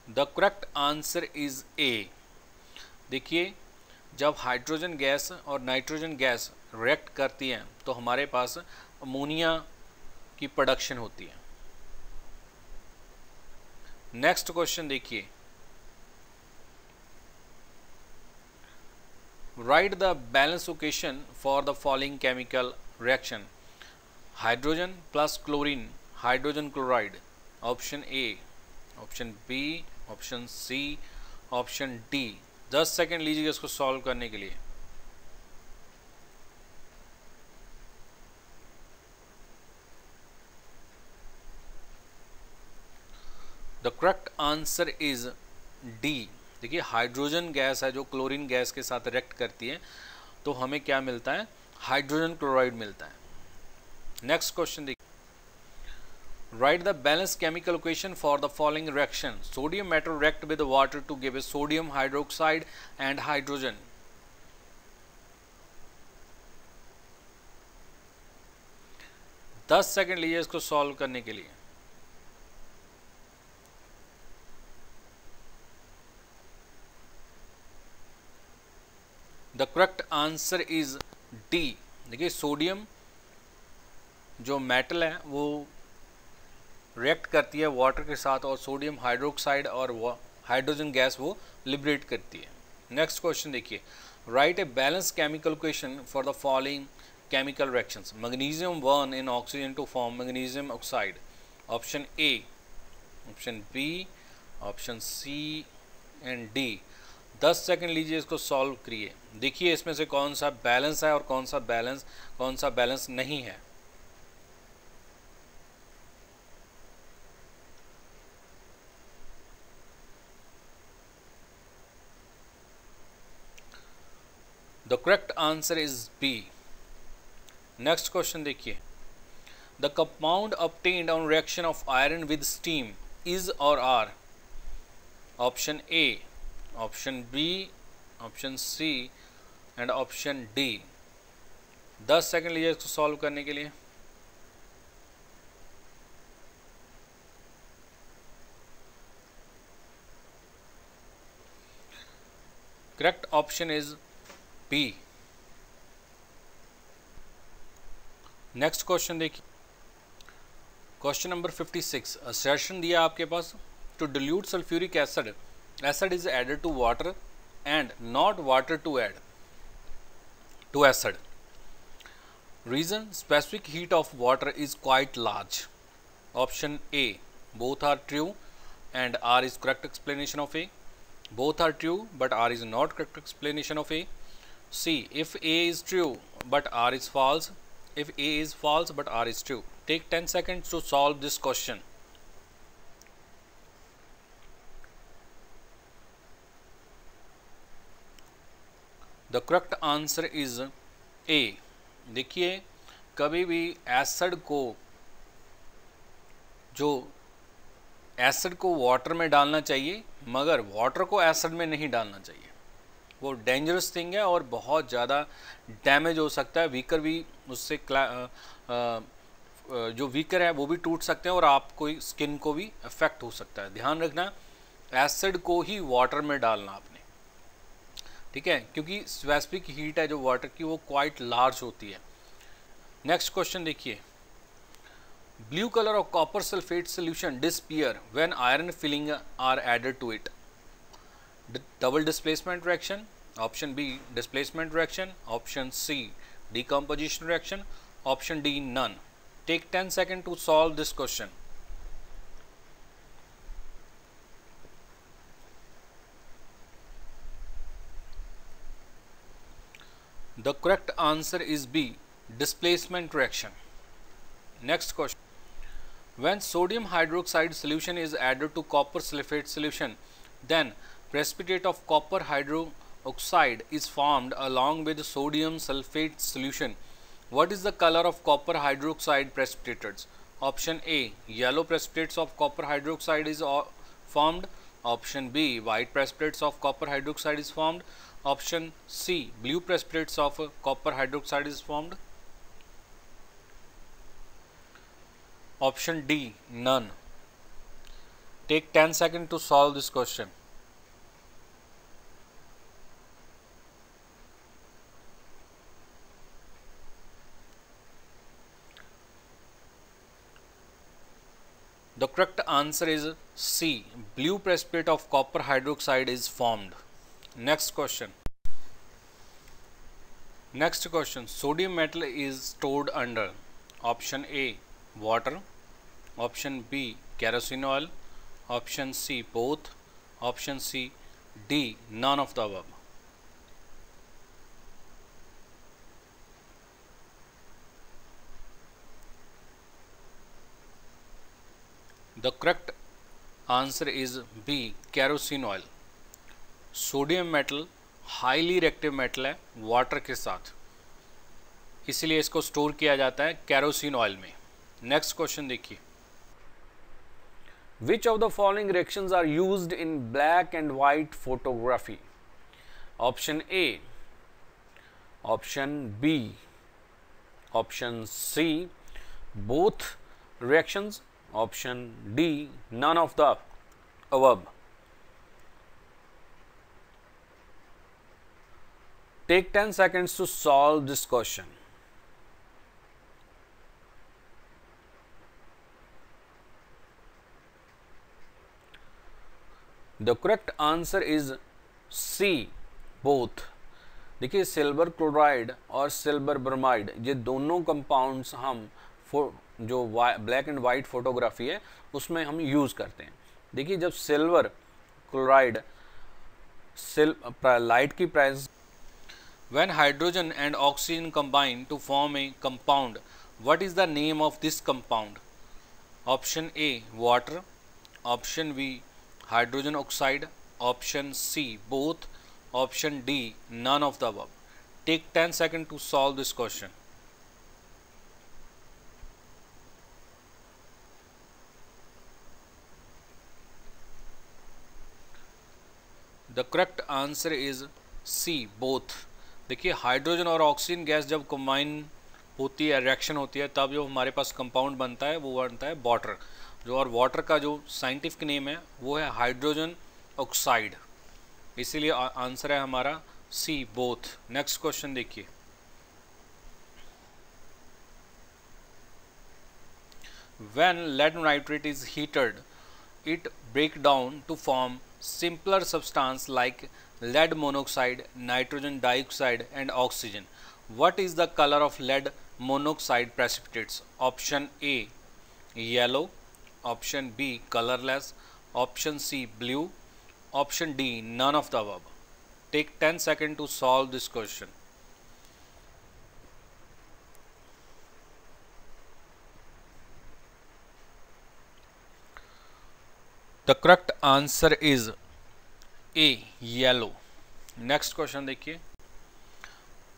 the correct answer is A देखिए जब hydrogen gas और nitrogen gas react करती हैं तो हमारे पास अमोनिया की प्रोडक्शन होती है नेक्स्ट क्वेश्चन देखिए write the balance equation for the following chemical reaction hydrogen plus chlorine hydrogen chloride option A option B option C option D दस सेकेंड लीजिएगा इसको सॉल्व करने के लिए the correct answer is D देखिए hydrogen gas है जो chlorine gas के साथ रिएक्ट करती है तो हमें क्या मिलता है हाइड्रोजन क्लोराइड मिलता है नेक्स्ट क्वेश्चन देखिए Write the balanced chemical equation for the following reaction. Sodium metal react with the water to give a sodium hydroxide and hydrogen. दस सेकेंड लीजिए इसको सॉल्व करने के लिए the correct answer is D देखिए sodium जो metal है वो रिएक्ट करती है वाटर के साथ और सोडियम हाइड्रोक्साइड और हाइड्रोजन गैस वो लिबरेट करती है नेक्स्ट क्वेश्चन देखिए write a balance chemical question for the following chemical reactions magnesium one in oxygen to form magnesium oxide option A option B option C and D दस second लीजिए इसको solve करिए देखिए इसमें से कौन सा बैलेंस है और कौन सा बैलेंस कौन सा बैलेंस नहीं है the correct answer is B next question देखिए the compound obtained on reaction of iron with steam is और are option A option B option C and option D दस सेकेंड लीजिए इसको सॉल्व करने के लिए correct option is P. Next question देखिए question number 56 session दिया आपके पास to dilute sulphuric acid acid is added to water and not water to add to acid reason specific heat of water is quite large option A both are true and R is correct explanation of A both are true but R is not correct explanation of A see if A is true but R is false if A is false but R is true take 10 seconds to solve this question the correct answer is a देखिए कभी भी acid को जो acid को water में डालना चाहिए मगर वाटर को एसिड में नहीं डालना चाहिए वो डेंजरस थिंग है और बहुत ज़्यादा डैमेज हो सकता है वीकर भी उससे जो वीकर है वो भी टूट सकते हैं और आपको स्किन को भी अफेक्ट हो सकता है ध्यान रखना एसिड को ही वाटर में डालना आपने ठीक है क्योंकि स्पेसिफिक हीट है जो वाटर की वो क्वाइट लार्ज होती है नेक्स्ट क्वेश्चन देखिए blue colour of copper sulphate solution disappear when iron filing are added to it double displacement reaction, option B displacement reaction, option C decomposition reaction, option D none. Take 10 seconds to solve this question. The correct answer is B displacement reaction. Next question. When sodium hydroxide solution is added to copper sulfate solution, then precipitate of copper hydroxide is formed along with sodium sulfate solution. What is the color of copper hydroxide precipitates? Option A. Yellow precipitates of copper hydroxide is uh, formed. Option B. White precipitates of copper hydroxide is formed. Option C. Blue precipitates of copper hydroxide is formed. Option D. None. Take 10 seconds to solve this question. The correct answer is C. Blue precipitate of copper hydroxide is formed. Next question. Next question. Sodium metal is stored under option A. Water. Option B. Kerosene oil. Option C. Both. Option C. D. None of the above. The correct answer is B kerosene oil sodium metal highly reactive metal है water के साथ इसलिए इसको store किया जाता है kerosene oil में next question देखिए which of the following reactions are used in black and white photography option A option B option C both reactions option D none of the above take 10 seconds to solve this question the correct answer is C both देखिए silver chloride और silver bromide ये दोनों compounds हम जो black and white photography है उसमें हम use करते हैं देखिए जब सिल्वर क्लोराइड लाइट की presence when hydrogen and oxygen combine to form a compound what is the name of this compound option A water option B hydrogen oxide option C both option D none of the above take ten second to solve this question the correct answer is C both देखिए hydrogen और oxygen gas जब combine होती है reaction होती है तब जो हमारे पास कंपाउंड बनता है वो बनता है वाटर जो और वाटर का जो साइंटिफिक नेम है वो है हाइड्रोजन ऑक्साइड इसीलिए आंसर है हमारा सी बोथ नेक्स्ट क्वेश्चन देखिए when lead nitrate is heated it break down to form simpler substance like lead monoxide, nitrogen dioxide and oxygen. What is the color of lead monoxide precipitates? Option A yellow, option B colorless, option C blue, option D none of the above. Take 10 seconds to solve this question. The correct answer is A yellow next question देखिए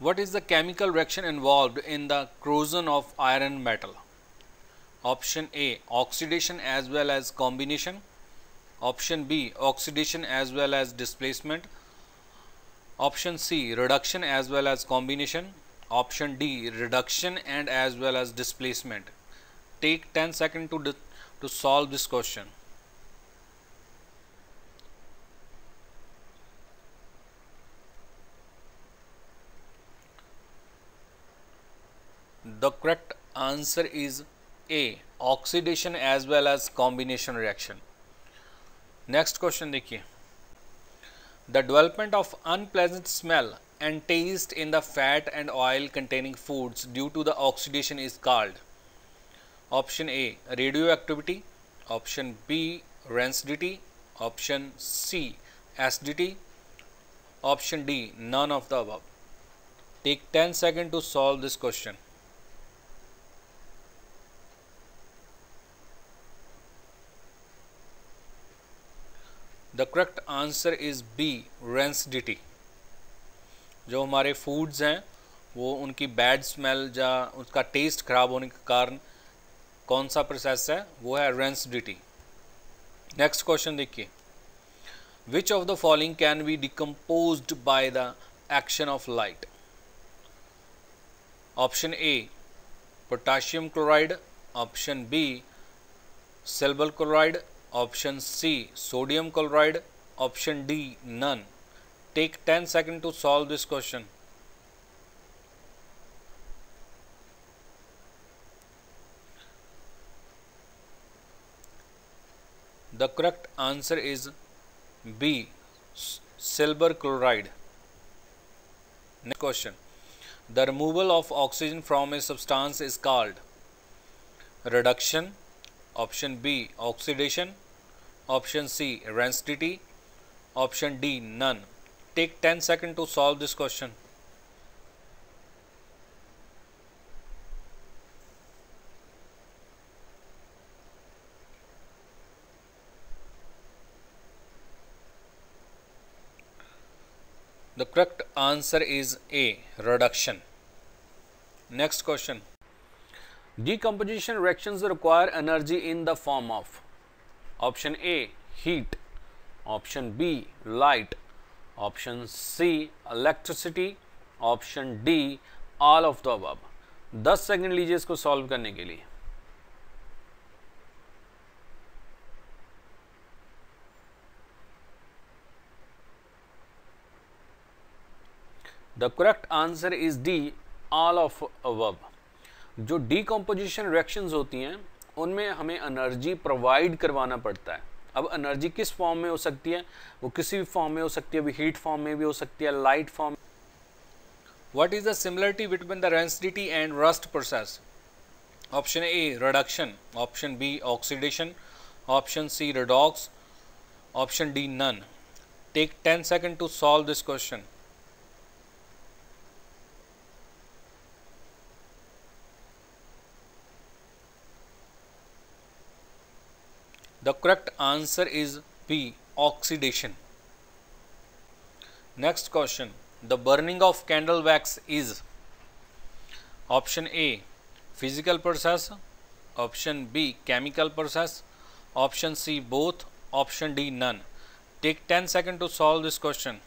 what is the chemical reaction involved in the corrosion of iron metal option a oxidation as well as combination option b oxidation as well as displacement option c reduction as well as combination option d reduction and as well as displacement take 10 seconds to to solve this question The correct answer is A. Oxidation as well as combination reaction. Next question देखिए The development of unpleasant smell and taste in the fat and oil containing foods due to the oxidation is called Option A. Radioactivity Option B. Rancidity Option C. Acidity Option D. None of the above. Take 10 seconds to solve this question. The correct answer is B rancidity जो हमारे foods हैं वो उनकी bad smell या उसका taste खराब होने के कारण कौन सा प्रोसेस है वो है रेंसडिटी नेक्स्ट क्वेश्चन देखिए which of the following can be decompose by the action of light option A potassium chloride option B silver chloride option C sodium chloride, option D none. Take 10 seconds to solve this question. The correct answer is B silver chloride. Next question. The removal of oxygen from a substance is called reduction, option B oxidation, option C rancidity, option D none. Take 10 seconds to solve this question. The correct answer is A reduction. Next question Decomposition reactions require energy in the form of option A heat, option B light, option C electricity, option D all of the above 10 second लीजिए इसको solve करने के लिए the correct answer is D all of the above decomposition reaction होती हैं उनमें हमें energy provide करवाना पड़ता है अब एनर्जी किस फॉर्म में हो सकती है वो किसी भी फॉर्म में हो सकती है अभी हीट फॉर्म में भी हो सकती है light form what is the similarity between the rancidity and rust process option A reduction option B oxidation option C redox option D none take ten second to solve this question The correct answer is B. Oxidation. Next question. The burning of candle wax is option A physical process, option B chemical process, option C both, option D none. Take 10 seconds to solve this question.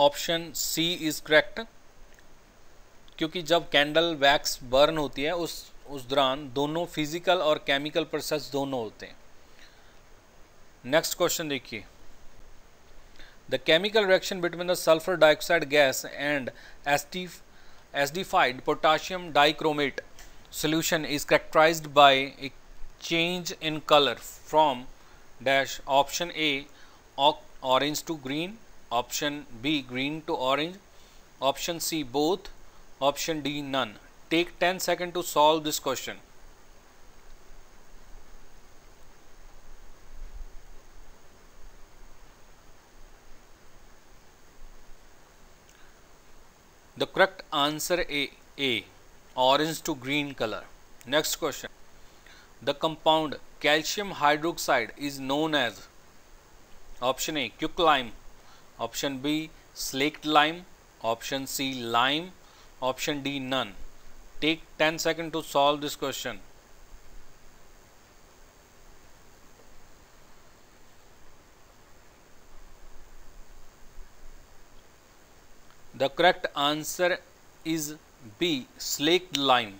Option C is correct क्योंकि जब candle wax burn होती है उस उस दौरान दोनों physical और chemical process दोनों होते हैं नेक्स्ट क्वेश्चन देखिए the chemical reaction between the sulphur dioxide gas and ST acidified potassium dichromate solution is characterise by a change in colour from dash option A orange to green option B green to orange, option C both, option D none. Take 10 seconds to solve this question. The correct answer A, A orange to green color. Next question. The compound calcium hydroxide is known as option A quicklime option B slaked lime option C lime option D none take ten second to solve this question the correct answer is B slaked lime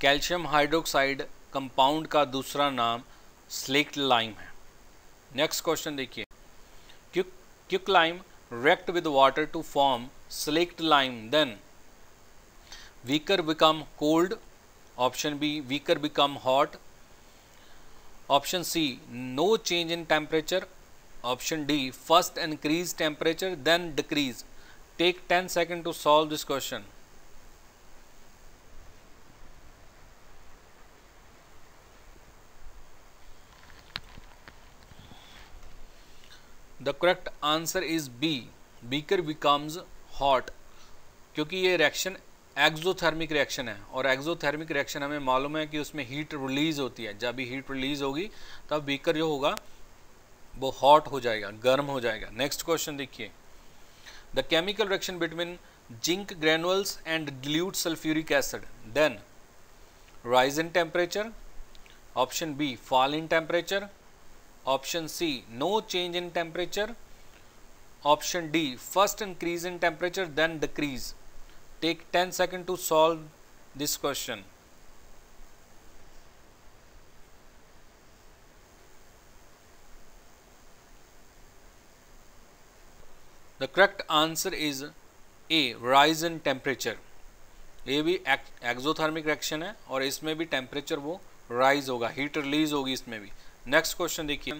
calcium hydroxide compound का दूसरा नाम slaked lime है next question देखिए क्यों Quick lime react with water to form slaked lime then weaker become cold option B weaker become hot option C no change in temperature option D first increase temperature then decrease take 10 second to solve this question the correct answer is B beaker becomes hot क्योंकि ये reaction exothermic reaction है और exothermic reaction हमें मालूम है कि उसमें heat release होती है जब भी हीट रिलीज़ होगी तब बीकर जो होगा वो हॉट हो जाएगा गर्म हो जाएगा नेक्स्ट क्वेश्चन देखिए the chemical reaction between zinc granules and dilute sulphuric acid then rise in temperature option B fall in temperature option C no change in temperature option D first increase in temperature then decrease take ten second to solve this question the correct answer is A rise in temperature ये भी exothermic reaction है और इसमें भी temperature वो rise होगा heat release होगी इसमें भी नेक्स्ट क्वेश्चन देखिए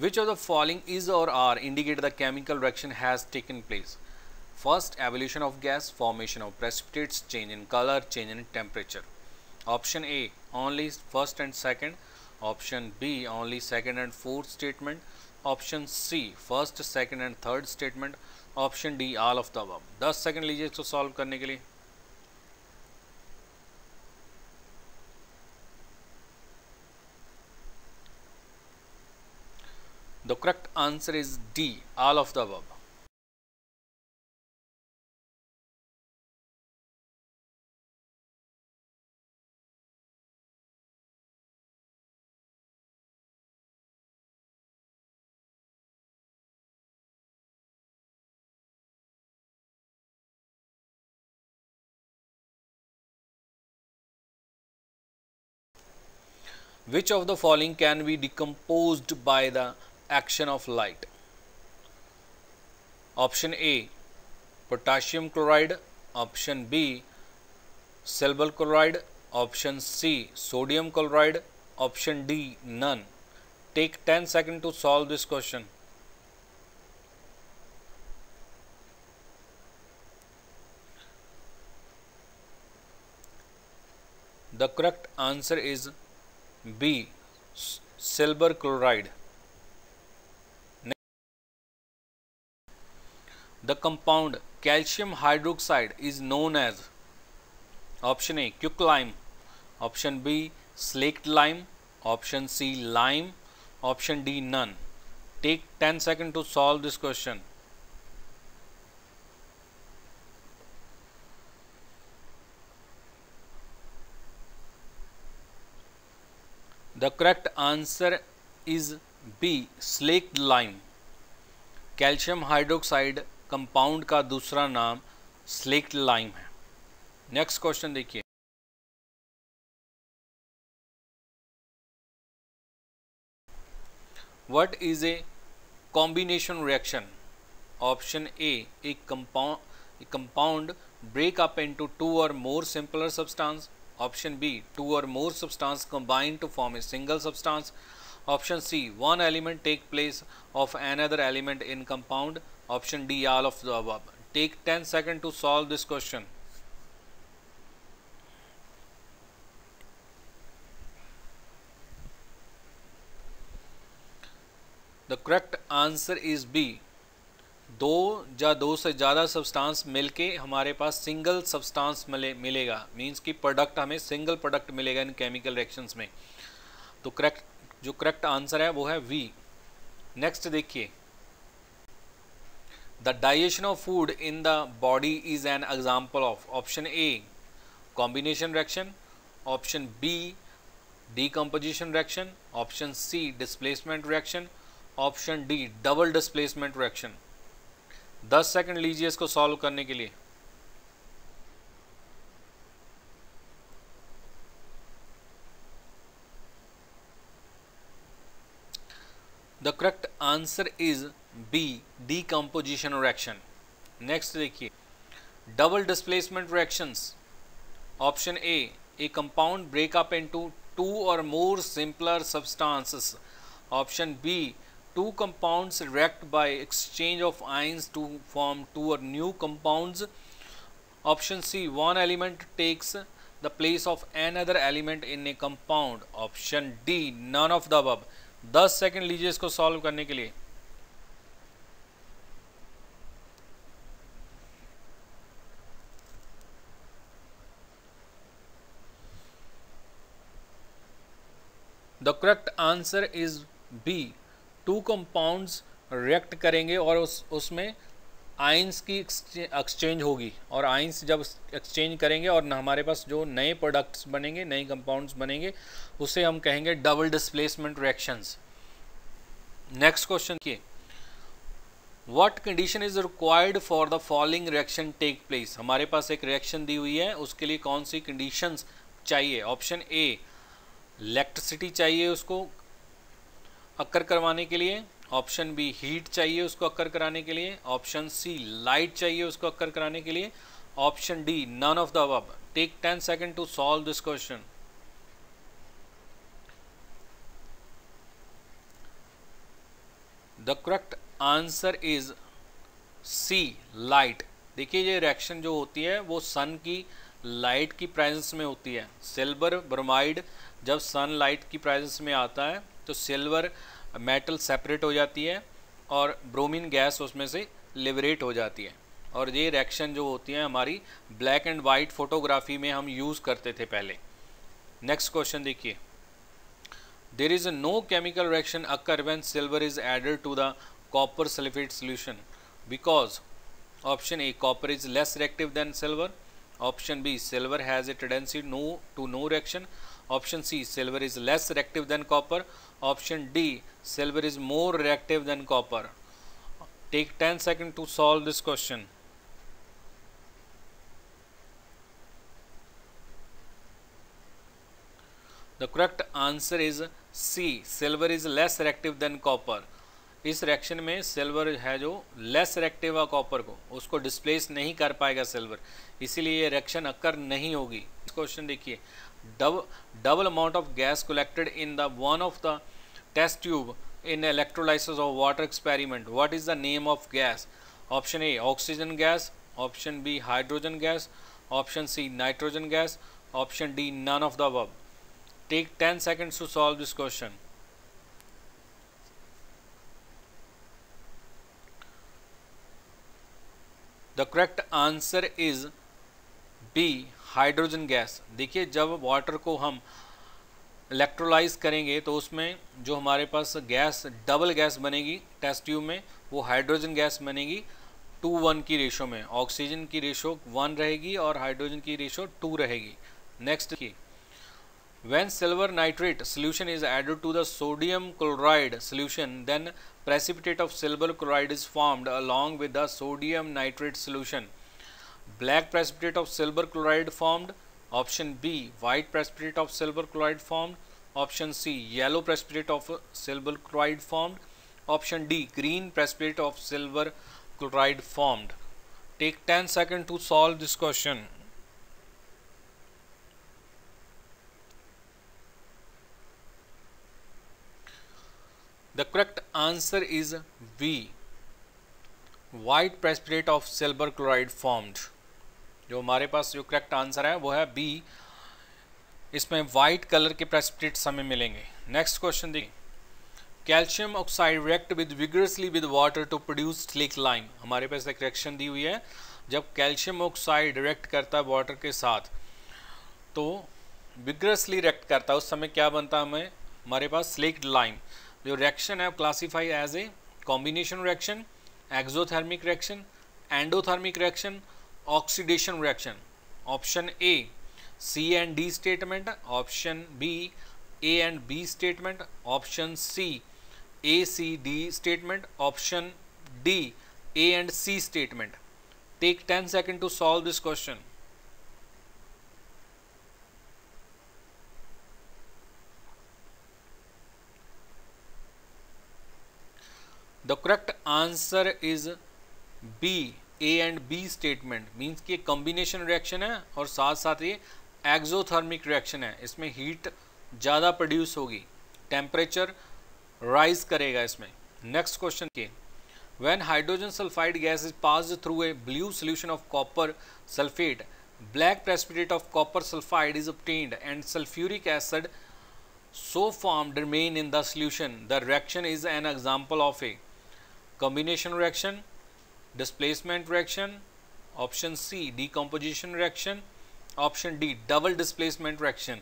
which of the following is or are indicate the chemical reaction has taken place first evolution of gas formation of precipitates change in colour change in temperature option A only first and second option B only second and fourth statement option C first second and third statement option D all of the above दस second लीजिए इसको solve करने के लिए The correct answer is D, all of the above. Which of the following can be decomposed by the action of light option A potassium chloride option B silver chloride option C sodium chloride option D none take 10 seconds to solve this question the correct answer is B silver chloride The compound calcium hydroxide is known as option A quick lime, option B slaked lime, option C lime, option D none. Take 10 seconds to solve this question. The correct answer is B. Slaked lime. Calcium hydroxide compound का दूसरा नाम slaked lime है next question देखिए what is a combination reaction option A एक compound compound break up into two or more simpler substance option B two or more substance combine to form a single substance option C one element take place of another element in compound option D all of the above take 10 second to solve this question the correct answer is B दो या दो से ज़्यादा substance मिलके हमारे पास single substance मिले मिलेगा मींस कि प्रोडक्ट हमें सिंगल प्रोडक्ट मिलेगा इन केमिकल रिएक्शंस में तो करेक्ट जो करेक्ट आंसर है वो है वी नेक्स्ट देखिए The digestion of food in the body is an example of option A combination reaction, option B decomposition reaction, option C displacement reaction, option D double displacement reaction. 10 second लीजिए इसको solve करने के लिए the correct answer is B D decomposition reaction next देखिए double displacement reactions option A a compound break up into two two और more simpler substances option B two compound react by exchange of ions to form two or new compound option C one element takes the place of N other element in a compound option D none of the above दस second लीजिए इसको solve करने के लिए the correct answer is B two compounds react करेंगे और उस उसमें आइंस की एक्सचेंज होगी और आइंस जब एक्सचेंज करेंगे और हमारे पास जो नए प्रोडक्ट्स बनेंगे नए कंपाउंड्स बनेंगे उसे हम कहेंगे double displacement reactions next question की what condition is required for the following reaction take place हमारे पास एक रिएक्शन दी हुई है उसके लिए कौन सी कंडीशंस चाहिए ऑप्शन ए इलेक्ट्रिसिटी चाहिए उसको अक्कर करवाने के लिए ऑप्शन बी हीट चाहिए उसको अक्कर कराने के लिए ऑप्शन सी लाइट चाहिए उसको अक्कर कराने के लिए option D none of the above take ten second to solve this question the correct answer is C light देखिए ये रिएक्शन जो होती है वो सन की लाइट की प्रेजेंस में होती है सिल्वर ब्रोमाइड जब सनलाइट की प्राइजेस में आता है तो सिल्वर मेटल सेपरेट हो जाती है और ब्रोमीन गैस उसमें से लिबरेट हो जाती है और ये रिएक्शन जो होती है हमारी ब्लैक एंड वाइट फोटोग्राफी में हम यूज़ करते थे पहले नेक्स्ट क्वेश्चन देखिए there is no chemical reaction occur when silver is added to the copper sulphate solution because option A copper is less reactive than silver option B silver has a tendency no to no reaction option C silver is less reactive than copper option D silver is more reactive than copper take ten second to solve this question the correct answer is C silver is less reactive than copper इस reaction में silver है जो less reactive है copper को उसको displace नहीं कर पाएगा सिल्वर इसीलिए ये रिएक्शन अक्कर नहीं होगी क्वेश्चन देखिए double, double amount of gas collected in the one of the test tube in electrolysis of water experiment. What is the name of gas? Option A oxygen gas, option B hydrogen gas, option C nitrogen gas, option D none of the above. Take 10 seconds to solve this question. The correct answer is B hydrogen gas देखिए जब water को हम electrolysed करेंगे तो उसमें जो हमारे पास गैस डबल गैस बनेगी टेस्ट ट्यूब में वो हाइड्रोजन गैस बनेगी टू वन की रेशो में ऑक्सीजन की रेशो वन रहेगी और हाइड्रोजन की रेशो टू रहेगी नेक्स्ट की when silver nitrate solution is add to the sodium chloride solution then precipitate of silver chloride is formed along with the sodium nitrate solution black precipitate of silver chloride formed option B white precipitate of silver chloride formed option C yellow precipitate of silver chloride formed option D green precipitate of silver chloride formed take 10 seconds to solve this question The correct answer is B. White precipitate of silver chloride formed. जो हमारे पास जो correct answer है वो है B इसमें white colour के precipitates हमें मिलेंगे नेक्स्ट क्वेश्चन देखिए calcium oxide react with vigorously with water to produce slaked lime हमारे पास एक रिएक्शन दी हुई है जब कैल्शियम ऑक्साइड रिएक्ट करता है वाटर के साथ तो विगरसली रिएक्ट करता है उस समय क्या बनता है हमें हमारे पास स्लिक लाइम जो रिएक्शन है classify as a combination reaction exothermic reaction endothermic reaction oxidation reaction. Option A, C and D statement. Option B, A and B statement. Option C, A, C, D statement. Option D, A and C statement. Take 10 seconds to solve this question. The correct answer is B. A and B statement means कि combination reaction है और साथ साथ ये exothermic reaction है इसमें heat ज़्यादा produce होगी टेम्परेचर राइज करेगा इसमें नेक्स्ट क्वेश्चन के when hydrogen sulphide gas is pass through a blue solution of copper sulphate black precipitate of copper sulphide is obtained and sulphuric acid so form remain in the solution the reaction is an example of a combination reaction displacement reaction option C decomposition reaction option D double displacement reaction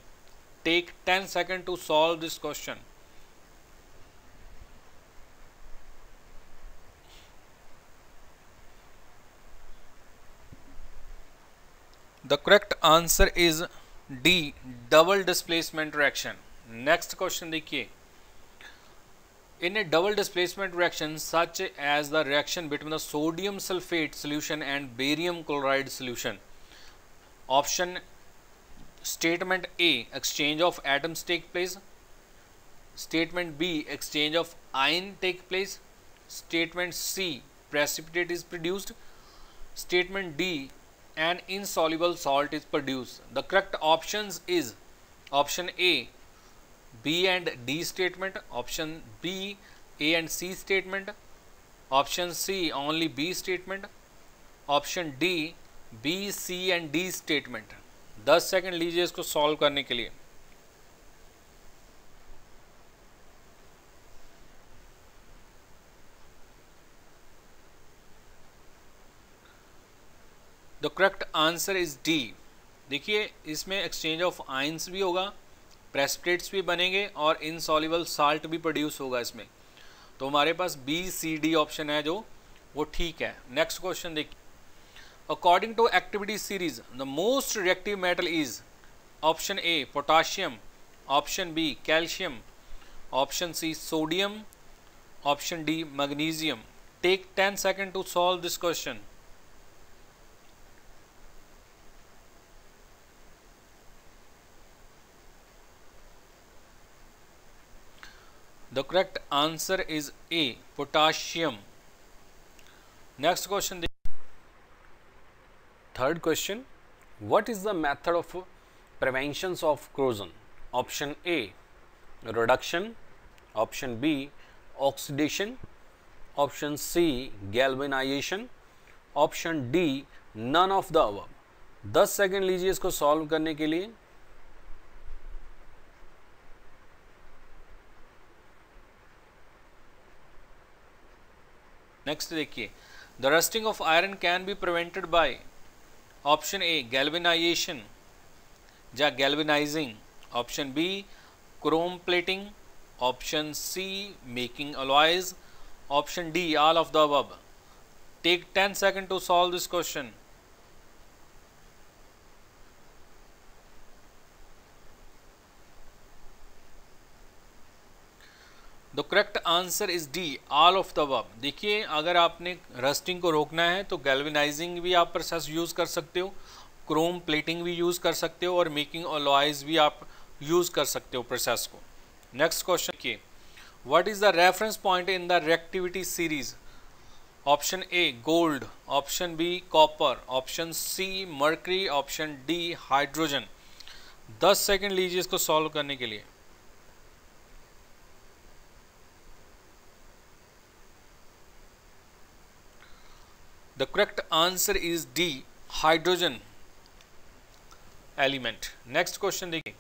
take 10 seconds to solve this question the correct answer is D double displacement reaction next question देखिए In a double displacement reaction such as the reaction between the sodium sulfate solution and barium chloride solution, option statement A exchange of atoms take place, statement B exchange of ion take place, statement C precipitate is produced, statement D an insoluble salt is produced. The correct options is option A B and D statement option B A and C statement option C only B statement option D B C and D statement दस second लीजिए इसको solve करने के लिए the correct answer is D देखिए इसमें exchange of ions भी होगा प्रेस्प्रेट्स भी बनेंगे और इनसॉलिबल साल्ट भी प्रोड्यूस होगा इसमें तो हमारे पास बी सी डी ऑप्शन है जो वो ठीक है नेक्स्ट क्वेश्चन देखिए according to activity series the most reactive metal is option A potassium option B calcium option C sodium option D magnesium take ten second to solve this question the correct answer is A potassium next question देखिए third question what is the method of prevention of corrosion option A reduction option B oxidation option C galvanisation option D none of the above दस second लीजिए इसको solve करने के लिए next देखिए the rusting of iron can be prevented by option A galvanisation या galvanising option B chrome plating option C making alloys option D all of the above take ten second to solve this question the correct answer is D all of the above देखिए अगर आपने rusting को रोकना है तो galvanizing भी आप process use कर सकते हो क्रोम प्लेटिंग भी यूज़ कर सकते हो और मेकिंग अलॉयज भी आप यूज़ कर सकते हो प्रोसेस को नेक्स्ट क्वेश्चन के what is the reference point in the reactivity series option A gold option B copper option C mercury option D hydrogen दस सेकेंड लीजिए इसको सॉल्व करने के लिए the correct answer is D hydrogen element next question देखिए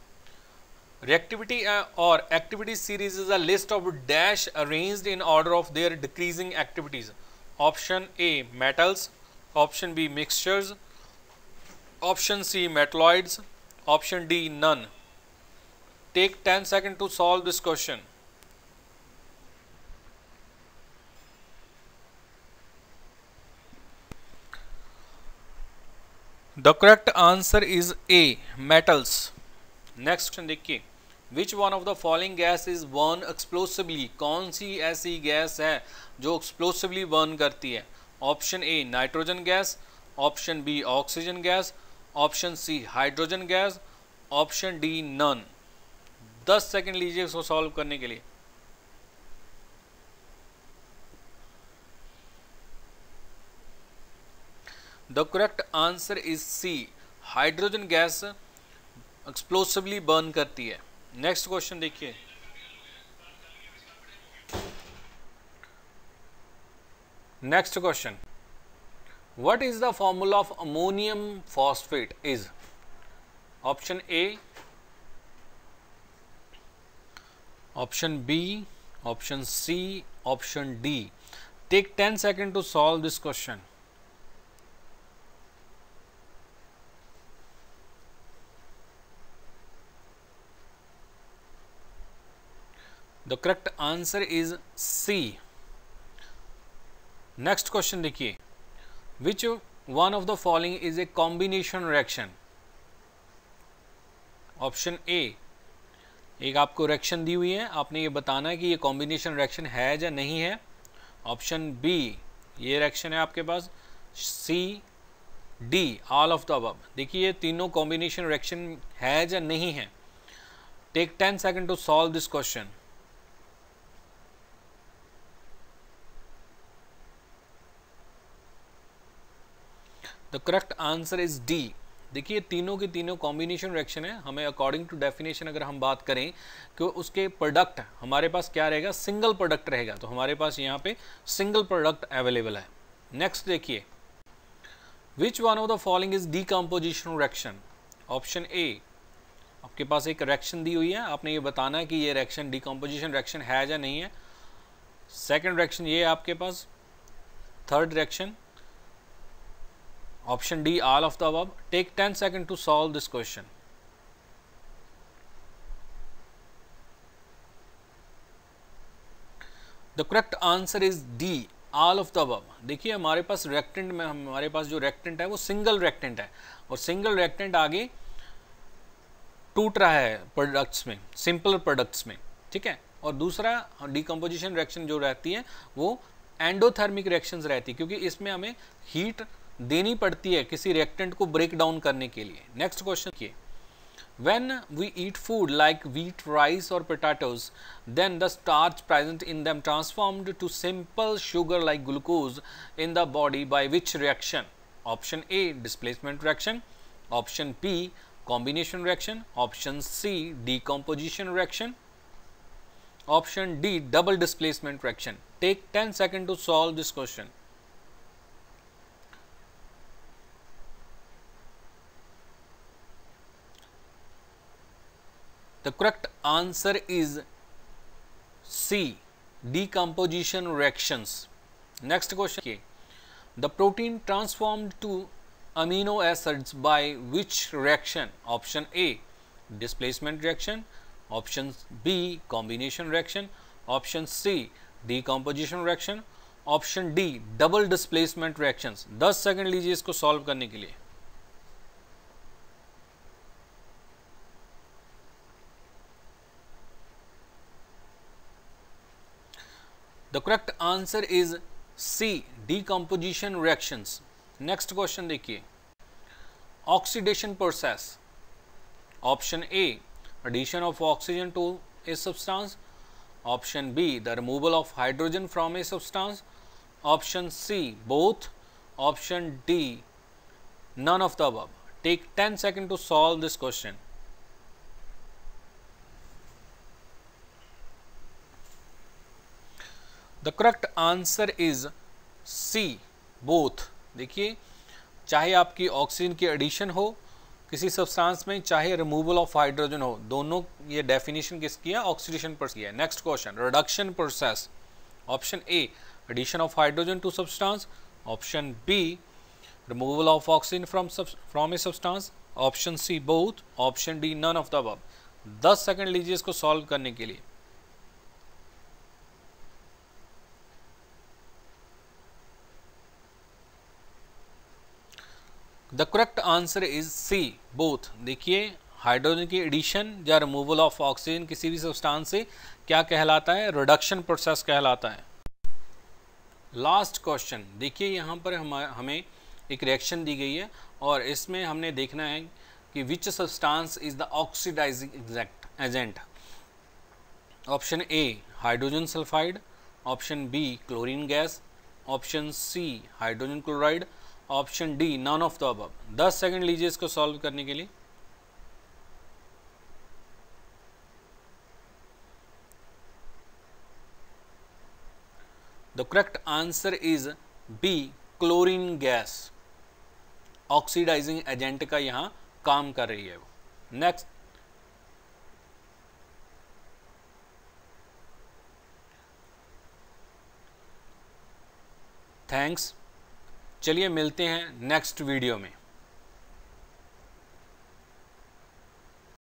reactivity uh, or activity series is a list of dash arranged in order of their decreasing activities option a metals option b mixtures option c metalloids option d none take 10 seconds to solve this question the correct answer is A metals next question देखिए which one of the following gas is burn explosively कौन सी ऐसी gas है जो explosively burn करती है option A nitrogen gas option B oxygen gas option C hydrogen gas option D none दस second लीजिए इसको सॉल्व करने के लिए the correct answer is C hydrogen gas explosively burn करती है नेक्स्ट क्वेश्चन देखिए next question what is the formula of ammonium phosphate is option A option B option C option D take ten second to solve this question the correct answer is C next question देखिए which one of the following is a combination reaction option A एक आपको reaction दी हुई है आपने ये बताना है कि ये कॉम्बिनेशन रिएक्शन है या नहीं है ऑप्शन बी ये रिएक्शन है आपके पास C D all of the above देखिए ये तीनों कॉम्बिनेशन रिएक्शन है या नहीं है take ten second to solve this question the correct answer is D देखिए तीनों के तीनों कॉम्बिनेशन रिएक्शन है हमें अकॉर्डिंग टू डेफिनेशन अगर हम बात करें कि उसके प्रोडक्ट हमारे पास क्या रहेगा सिंगल प्रोडक्ट रहेगा तो हमारे पास यहाँ पे सिंगल प्रोडक्ट अवेलेबल है नेक्स्ट देखिए which one of the following is the decomposition reaction option A आपके पास एक रिएक्शन दी हुई है आपने ये बताना है कि ये रिएक्शन डिकम्पोजिशन रिएक्शन है या नहीं है सेकेंड रिएक्शन ये है आपके पास third reaction Option D all of the above. Take 10 seconds to solve this question. The correct answer is D all of the above देखिए हमारे पास रेक्टेंट में हमारे पास जो रेक्टेंट है वो सिंगल रेक्टेंट है और सिंगल रेक्टेंट आगे टूट रहा है प्रोडक्ट्स में सिंपल प्रोडक्ट्स में ठीक है और दूसरा डिकम्पोजिशन रिएक्शन जो रहती है वो एंडोथर्मिक रिएक्शंस रहती है क्योंकि इसमें हमें हीट देनी पड़ती है किसी रिएक्टेंट को ब्रेक डाउन करने के लिए नेक्स्ट क्वेश्चन किए when we eat food like wheat rice और potatoes then the starch present in them transformed to simple sugar like glucose in the body by which reaction option A displacement reaction option B combination reaction option C decomposition reaction option D double displacement reaction take ten second to solve this question The correct answer is C. Decomposition reactions. Next question. The protein transformed to amino acids by which reaction? Option A. Displacement reaction. Option B. Combination reaction. Option C. Decomposition reaction. Option D double displacement reactions 10 second लीजिए इसको solve करने के लिए the correct answer is C decomposition reactions next question देखिए oxidation process option A addition of oxygen to a substance option b the removal of hydrogen from a substance option c both option d none of the above take 10 seconds to solve this question the correct answer is C both देखिए चाहे आपकी oxygen की addition हो किसी substance में चाहे removal of hydrogen हो दोनों ये डेफिनेशन किसकी है ऑक्सीडेशन पर है next question reduction process option A addition of hydrogen to substance option B removal of oxygen from from a substance option C both option D none of the above दस second लीजिए इसको solve करने के लिए the correct answer is C both देखिए hydrogen की addition या removal of oxygen किसी भी सब्सटेंस से क्या कहलाता है रिडक्शन प्रोसेस कहलाता है लास्ट क्वेश्चन देखिए यहाँ पर हम हमें एक रिएक्शन दी गई है और इसमें हमने देखना है कि which substance is the oxidising exact agent option A hydrogen sulphide option B chlorine gas option C hydrogen chloride option D none of the above दस सेकंड लीजिए इसको सॉल्व करने के लिए the correct answer is B chlorine gas oxidising agent का यहां काम कर रही है वो नेक्स्ट थैंक्स चलिए मिलते हैं नेक्स्ट वीडियो में